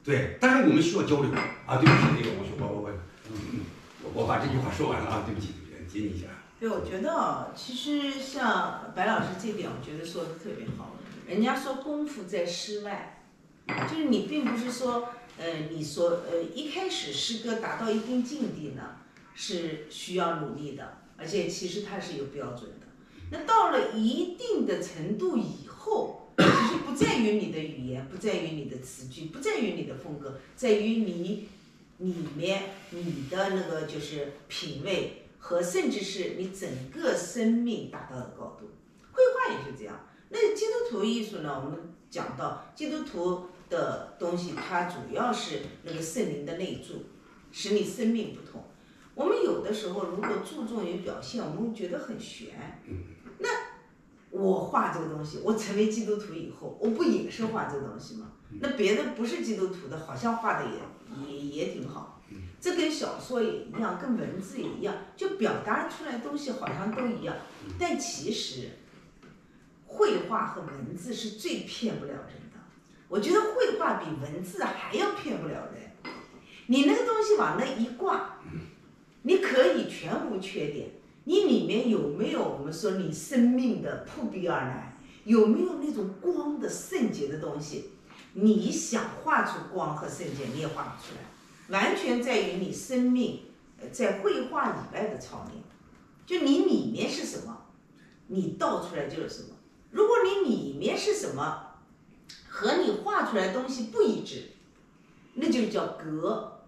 [SPEAKER 2] 对，但是我们需要交流啊。对不起，那个我我我我，嗯，我我把这句话说完了啊，对不起，接你一下。
[SPEAKER 1] 对，我觉得啊，其实像白老师这点，我觉得说的特别好。人家说功夫在诗外，就是你并不是说，呃，你说呃一开始诗歌达到一定境地呢，是需要努力的，而且其实它是有标准的。那到了一定的程度以后，其实不在于你的语言，不在于你的词句，不在于你的风格，在于你里面你的那个就是品味和甚至是你整个生命达到的高度。绘画也是这样。那基督徒艺术呢？我们讲到基督徒的东西，它主要是那个圣灵的内住，使你生命不同。我们有的时候如果注重于表现，我们会觉得很悬。那我画这个东西，我成为基督徒以后，我不也是画这个东西吗？那别的不是基督徒的，好像画的也也也挺好。这跟小说也一样，跟文字也一样，就表达出来东西好像都一样，但其实。绘画和文字是最骗不了人的，我觉得绘画比文字还要骗不了人。你那个东西往那一挂，你可以全无缺点。你里面有没有我们说你生命的扑鼻而来？有没有那种光的圣洁的东西？你想画出光和圣洁，你也画不出来。完全在于你生命在绘画以外的操练，就你里面是什么，你倒出来就是什么。如果你里面是什么，和你画出来东西不一致，那就叫格，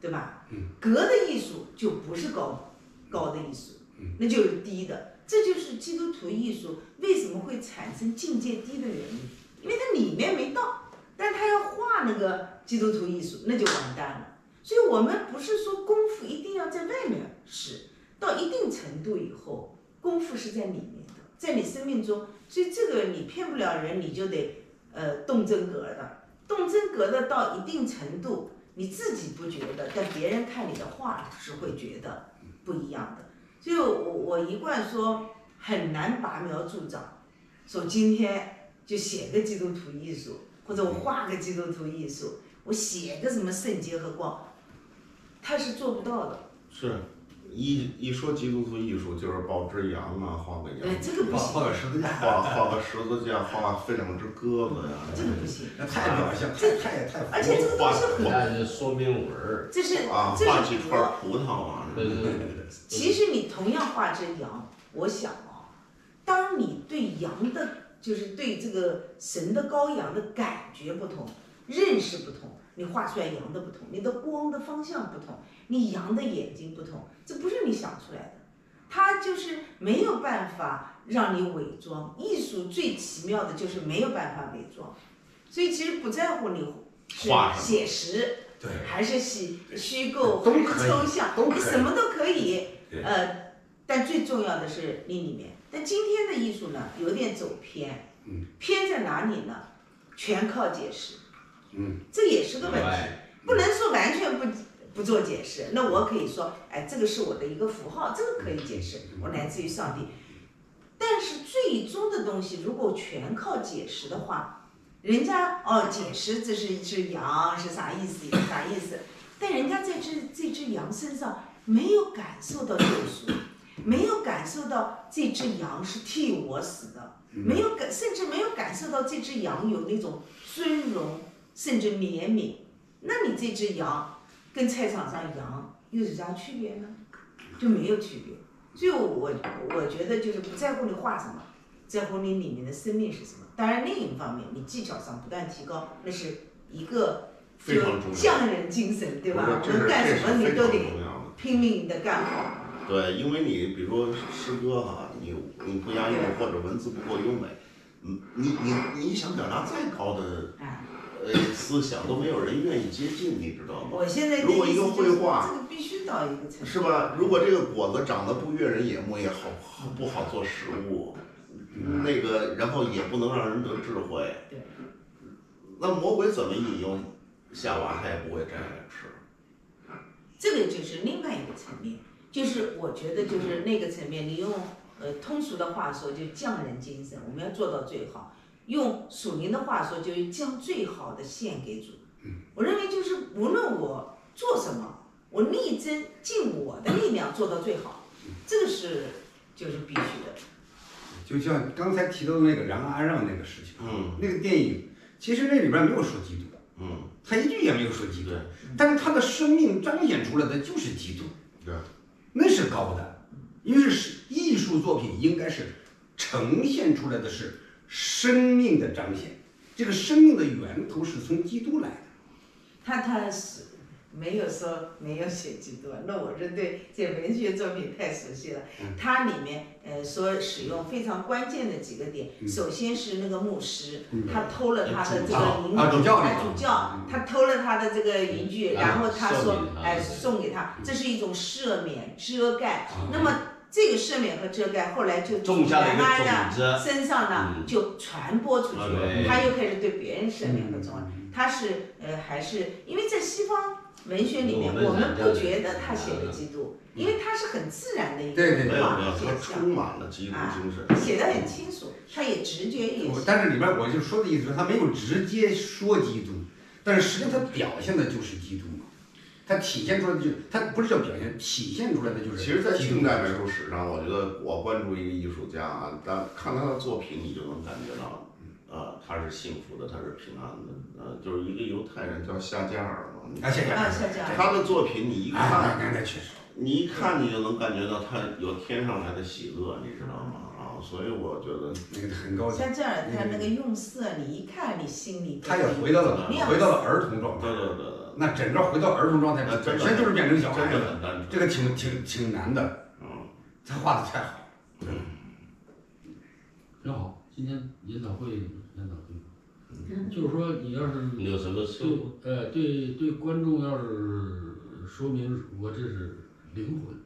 [SPEAKER 1] 对吧？
[SPEAKER 2] 嗯
[SPEAKER 1] 格的艺术就不是高高的艺术，
[SPEAKER 2] 嗯
[SPEAKER 1] 那就是低的。这就是基督徒艺术为什么会产生境界低的原因，因为它里面没到，但他要画那个基督徒艺术，那就完蛋了。所以我们不是说功夫一定要在外面使，到一定程度以后，功夫是在里面的，在你生命中，所以这个你骗不了人，你就得呃动真格的，动真格的到一定程度，你自己不觉得，但别人看你的画是会觉得不一样的。所以我我一贯说很难拔苗助长，说今天就写个基督徒艺术，或者我画个基督徒艺术，我写个什么圣洁和光，他是做不到的。
[SPEAKER 5] 是，一一说基督徒艺术就是抱只羊啊，画个
[SPEAKER 1] 对，
[SPEAKER 5] 羊，
[SPEAKER 1] 这个不行，[LAUGHS]
[SPEAKER 2] 画画个十字架，
[SPEAKER 5] 画画个十字架，画飞两只鸽子呀。[LAUGHS]
[SPEAKER 1] 这个不行。
[SPEAKER 2] 那太表象，太太太
[SPEAKER 1] 而且这个东西很，
[SPEAKER 4] 说明文儿，
[SPEAKER 1] 这是
[SPEAKER 5] 啊，
[SPEAKER 1] 这
[SPEAKER 5] 画几
[SPEAKER 1] 是
[SPEAKER 5] 串葡萄啊。
[SPEAKER 4] 对对对，[LAUGHS]
[SPEAKER 1] 其实你同样画只羊，我想啊，当你对羊的，就是对这个神的羔羊的感觉不同，认识不同，你画出来羊的不同，你的光的方向不同，你羊的眼睛不同，这不是你想出来的，它就是没有办法让你伪装。艺术最奇妙的就是没有办法伪装，所以其实不在乎你是
[SPEAKER 5] 画
[SPEAKER 1] 写实。
[SPEAKER 2] 对，
[SPEAKER 1] 还是虚虚构，
[SPEAKER 2] 都
[SPEAKER 1] 还是抽象，
[SPEAKER 2] 都可以
[SPEAKER 1] 你什么都可以。呃，但最重要的是你里面。但今天的艺术呢，有点走偏。
[SPEAKER 2] 嗯。
[SPEAKER 1] 偏在哪里呢？全靠解释，
[SPEAKER 2] 嗯，
[SPEAKER 1] 这也是个问题。不能说完全不不做解释。那我可以说，哎，这个是我的一个符号，这个可以解释，我来自于上帝。但是最终的东西，如果全靠解释的话，人家哦解释这是一只羊是啥意思，啥意思，但人家在这这只羊身上没有感受到救赎，没有感受到这只羊是替我死的，没有感，甚至没有感受到这只羊有那种尊荣，甚至怜悯。那你这只羊跟菜场上羊又有啥区别呢？就没有区别。所以我，我觉得就是不在乎你画什么，在乎你里面的生命是什么。当然，另一方面，你技巧上不断提高，那是一个
[SPEAKER 5] 非常重要
[SPEAKER 1] 匠人精神，对吧？能干什么你都得。拼命的干好。
[SPEAKER 5] 对，因为你比如说诗歌哈，你你不押韵或者文字不够优美，嗯，你你你想表达再高的，呃思想都没有人愿意接近，你知道吗？
[SPEAKER 1] 我现在
[SPEAKER 5] 如果一个绘画
[SPEAKER 1] 这个必须到一个程度，
[SPEAKER 5] 是吧？如果这个果子长得不悦人眼目，也好好不好做食物，那个然后也不能让人得智慧。
[SPEAKER 1] 对。
[SPEAKER 5] 那魔鬼怎么引诱夏娃，他也不会摘来吃。
[SPEAKER 1] 这个就是另外一个层面，就是我觉得就是那个层面，你用呃通俗的话说，就匠人精神，我们要做到最好；用属灵的话说，就是将最好的献给主。我认为就是无论我做什么，我力争尽我的力量做到最好，这个是就是必须的。
[SPEAKER 2] 就像刚才提到的那个冉阿让那个事情，
[SPEAKER 5] 嗯。
[SPEAKER 2] 那个电影其实那里边没有说基督，
[SPEAKER 5] 嗯，
[SPEAKER 2] 他一句也没有说基督
[SPEAKER 5] 对，
[SPEAKER 2] 但是他的生命彰显出来的就是基督，
[SPEAKER 5] 对，
[SPEAKER 2] 那是高的，因为是艺术作品应该是呈现出来的是生命的彰显，这个生命的源头是从基督来的。
[SPEAKER 1] 他他是没有说没有写基督，那我是对这文学作品太熟悉了。它里面呃说使用非常关键的几个点，首先是那个牧师，他偷了他的这个银
[SPEAKER 2] 啊主教
[SPEAKER 1] 他偷了他的这个银具，
[SPEAKER 4] 啊
[SPEAKER 1] 然后他说哎送给他，这是一种赦免遮盖。
[SPEAKER 2] 啊
[SPEAKER 1] 那么这个赦免和遮盖后来就
[SPEAKER 4] 种下了一个
[SPEAKER 1] 从冉阿
[SPEAKER 4] 种子
[SPEAKER 1] 身上呢
[SPEAKER 4] 嗯
[SPEAKER 1] 就传播出去了，他又开始对别人赦免和纵容。他是呃还是因为在西方文学里面，
[SPEAKER 4] 我们
[SPEAKER 1] 不觉得他写的基督，因为他是很自然的一个
[SPEAKER 2] 对对对
[SPEAKER 5] 充，满了基督精神。
[SPEAKER 1] 写的很清楚，他也直觉也是。
[SPEAKER 2] 我但是里边我就说的意思是，他没有直接说基督，但是实际上他表现的就是基督嘛，他体现出来的就他不是叫表现，体现出来的就是
[SPEAKER 5] 其实，在近代美术史上，我觉得我关注一个艺术家啊，但看他的作品，你就能感觉到，呃，他是幸福的，他是平安的。呃，就是一个犹太人叫夏加尔嘛，
[SPEAKER 2] 夏加尔
[SPEAKER 1] 夏加尔
[SPEAKER 5] 他的作品你一
[SPEAKER 2] 啊，
[SPEAKER 5] 看，
[SPEAKER 2] 那那确实，
[SPEAKER 5] 你一看你就能感觉到他有天上来的喜乐，你知道吗？啊，啊，所以我觉得
[SPEAKER 2] 那个很高级。
[SPEAKER 1] 像这样，他那个用色，你一看，你心里
[SPEAKER 2] 他也回到了回到了儿童状态，
[SPEAKER 5] 对对对，
[SPEAKER 2] 那整个回到儿童状态，本身就是变成小孩子。这个挺挺挺难的。
[SPEAKER 5] 嗯，
[SPEAKER 2] 他画的太好，嗯
[SPEAKER 3] 挺好。今天研讨会研讨会，就是说你要是
[SPEAKER 4] 你有什么收
[SPEAKER 3] 对
[SPEAKER 4] 获？，
[SPEAKER 3] 呃，对对观众要是说明我这是灵魂，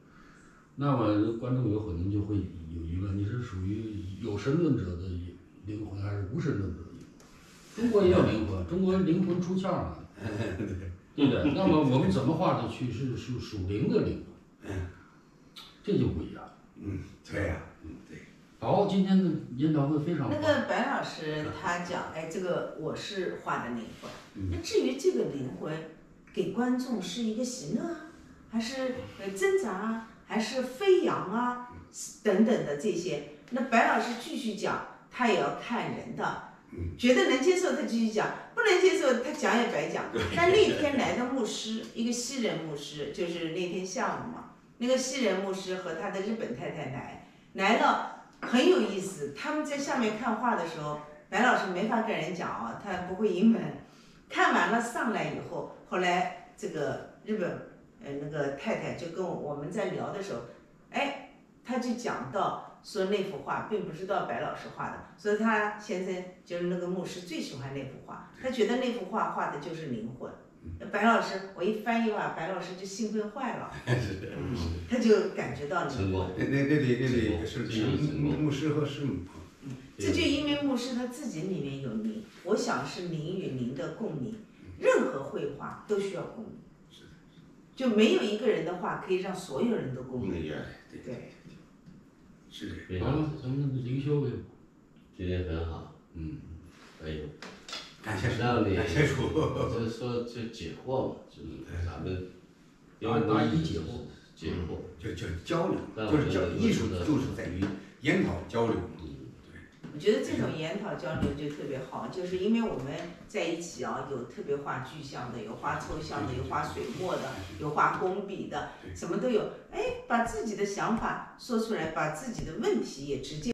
[SPEAKER 3] 那么观众有可能就会有疑问：你是属于有神论者的灵魂，还是无神论者的灵魂？中国也有灵魂，中国灵魂出窍了，[LAUGHS] 对不对？[LAUGHS] 那么我们怎么画的去是是属灵的灵嗯？这就不一样。
[SPEAKER 2] 嗯，对呀、嗯，对，
[SPEAKER 3] 好，今天的研讨会非常棒。
[SPEAKER 1] 那个白老师他讲，哎，这个我是画的灵魂。
[SPEAKER 2] 嗯
[SPEAKER 1] 那至于这个灵魂给观众是一个喜乐啊，还是呃挣扎啊，还是飞扬啊，等等的这些，那白老师继续讲，他也要看人的。觉得能接受他继续讲，不能接受他讲也白讲。但那天来的牧师，一个西人牧师，就是那天下午嘛，那个西人牧师和他的日本太太来，来了很有意思。他们在下面看画的时候，白老师没法跟人讲啊，他不会英文。看完了上来以后，后来这个日本呃那个太太就跟我我们在聊的时候，哎，他就讲到说那幅画并不是到白老师画的，所以他先生就是那个牧师最喜欢那幅画，他觉得那幅画画的就是灵魂。白老师，我一翻译话，白老师就兴奋坏了，[LAUGHS] 他就感觉到灵魂。
[SPEAKER 2] 那那那里那里是
[SPEAKER 4] 这就是成功
[SPEAKER 2] 牧师和师母，
[SPEAKER 1] 这就因为牧师他自己里面有灵，我想是灵与灵的共鸣，任何绘画都需要共鸣，就没有一个人的画可以让所有人都共鸣。
[SPEAKER 5] 那也
[SPEAKER 1] 对，
[SPEAKER 2] 是的。
[SPEAKER 4] 非常
[SPEAKER 3] 好了，咱们灵修为
[SPEAKER 4] 今天很好，
[SPEAKER 3] 嗯，
[SPEAKER 4] 哎呦，
[SPEAKER 2] 感谢主，
[SPEAKER 4] 让你
[SPEAKER 2] 感谢主。
[SPEAKER 4] 就是说这解惑嘛，就是咱们
[SPEAKER 3] 答答疑解惑，
[SPEAKER 4] 解惑。
[SPEAKER 2] 就就交流，
[SPEAKER 4] 但
[SPEAKER 2] 就是
[SPEAKER 4] 我觉得
[SPEAKER 2] 交艺术
[SPEAKER 4] 的
[SPEAKER 2] 就是在于研讨交流。
[SPEAKER 1] 我觉得这种研讨交流就特别好，就是因为我们在一起啊，有特别画具象的，有画抽象的，有画水墨的，有画工笔的，什么都有。哎，把自己的想法说出来，把自己的问题也直接。